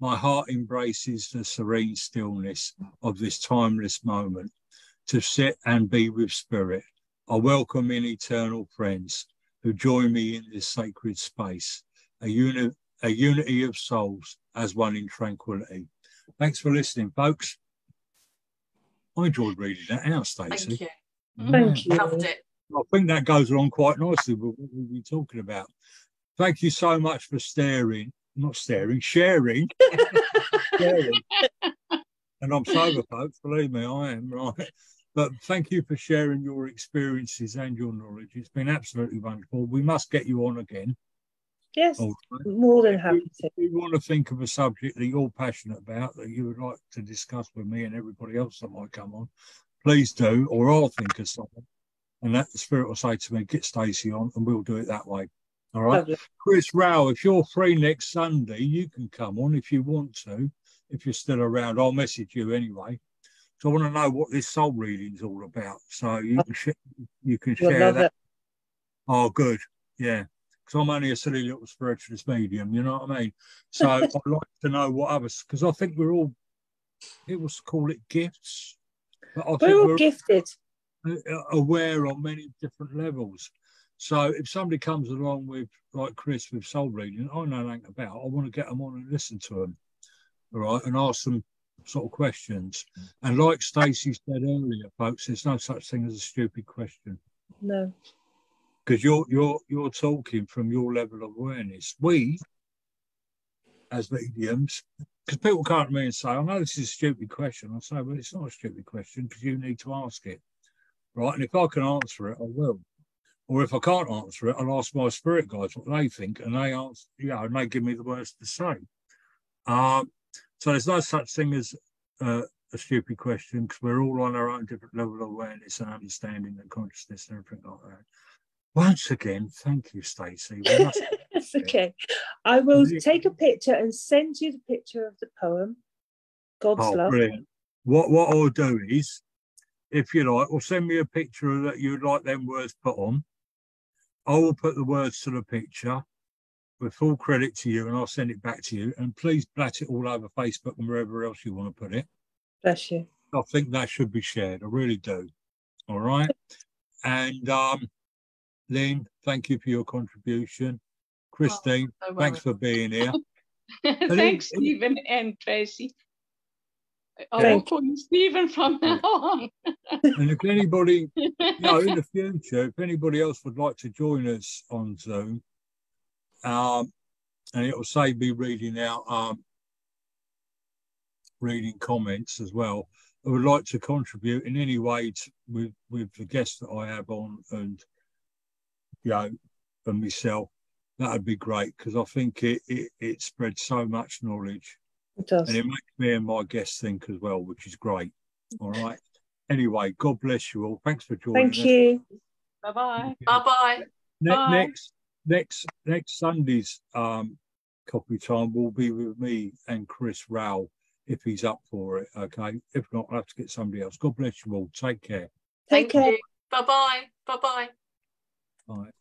My heart embraces the serene stillness of this timeless moment to sit and be with spirit. I welcome in eternal friends who join me in this sacred space, a, uni- a unity of souls as one in tranquility. Thanks for listening, folks. I enjoyed reading that out, Stacy. Thank you. Mm. Thank you. Loved it. I think that goes along quite nicely with what we've been talking about. Thank you so much for staring, not staring, sharing. [laughs] sharing. And I'm sober, folks, believe me, I am, right? But thank you for sharing your experiences and your knowledge. It's been absolutely wonderful. We must get you on again. Yes, oh, more than happy to. If you want to think of a subject that you're passionate about that you would like to discuss with me and everybody else that might come on, please do, or I'll think of something. And that the spirit will say to me, get Stacy on, and we'll do it that way. All right. Lovely. Chris Rao, if you're free next Sunday, you can come on if you want to. If you're still around, I'll message you anyway. So I want to know what this soul reading's all about. So you oh, can sh- you can share that. it. Oh, good. Yeah. Because I'm only a silly little spiritualist medium, you know what I mean? So [laughs] I'd like to know what others, because I think we're all, it was call it gifts, but I think We're all we're gifted. aware on many different levels. So if somebody comes along with, like Chris, with soul reading, I know nothing about, I want to get them on and listen to them, all right, and ask them sort of questions. And like Stacy said earlier, folks, there's no such thing as a stupid question No. Because you're you're you're talking from your level of awareness. We, as mediums, because people come to me and say, "I know this is a stupid question," I say, "Well, it's not a stupid question because you need to ask it, right? And if I can answer it, I will. Or if I can't answer it, I'll ask my spirit guides what they think, and they answer, know, and they give me the words to say. Um, so there's no such thing as uh, a stupid question because we're all on our own different level of awareness and understanding and consciousness and everything like that. Once again, thank you, Stacy. That's [laughs] okay. I will take a picture and send you the picture of the poem, God's oh, Love. brilliant. What what I'll do is, if you like, or send me a picture that you'd like them words put on. I will put the words to the picture with full credit to you, and I'll send it back to you. And please blat it all over Facebook and wherever else you want to put it. Bless you. I think that should be shared. I really do. All right. And um, Lynn, thank you for your contribution. Christine, No thanks for being here. [laughs] Thanks, Stephen and Tracy. I will call you Stephen from now on. And if anybody, [laughs] you know, in the future, if anybody else would like to join us on Zoom, um, and it will say be reading out, um, reading comments as well. I would like to contribute in any way to, with with the guests that I have on and you and myself. That would be great because I think it, it it spreads so much knowledge It does. and it makes me and my guests think as well, which is great. All right. Anyway, God bless you all. Thanks for joining Thank us. you. Bye bye. Bye bye. Ne- Bye. next next next Sunday's um coffee time will be with me and Chris Rowell if he's up for it. Okay. If not, I'll have to get somebody else. God bless you all. Take care. Take Thank care. Bye Bye bye. Bye bye. Bye.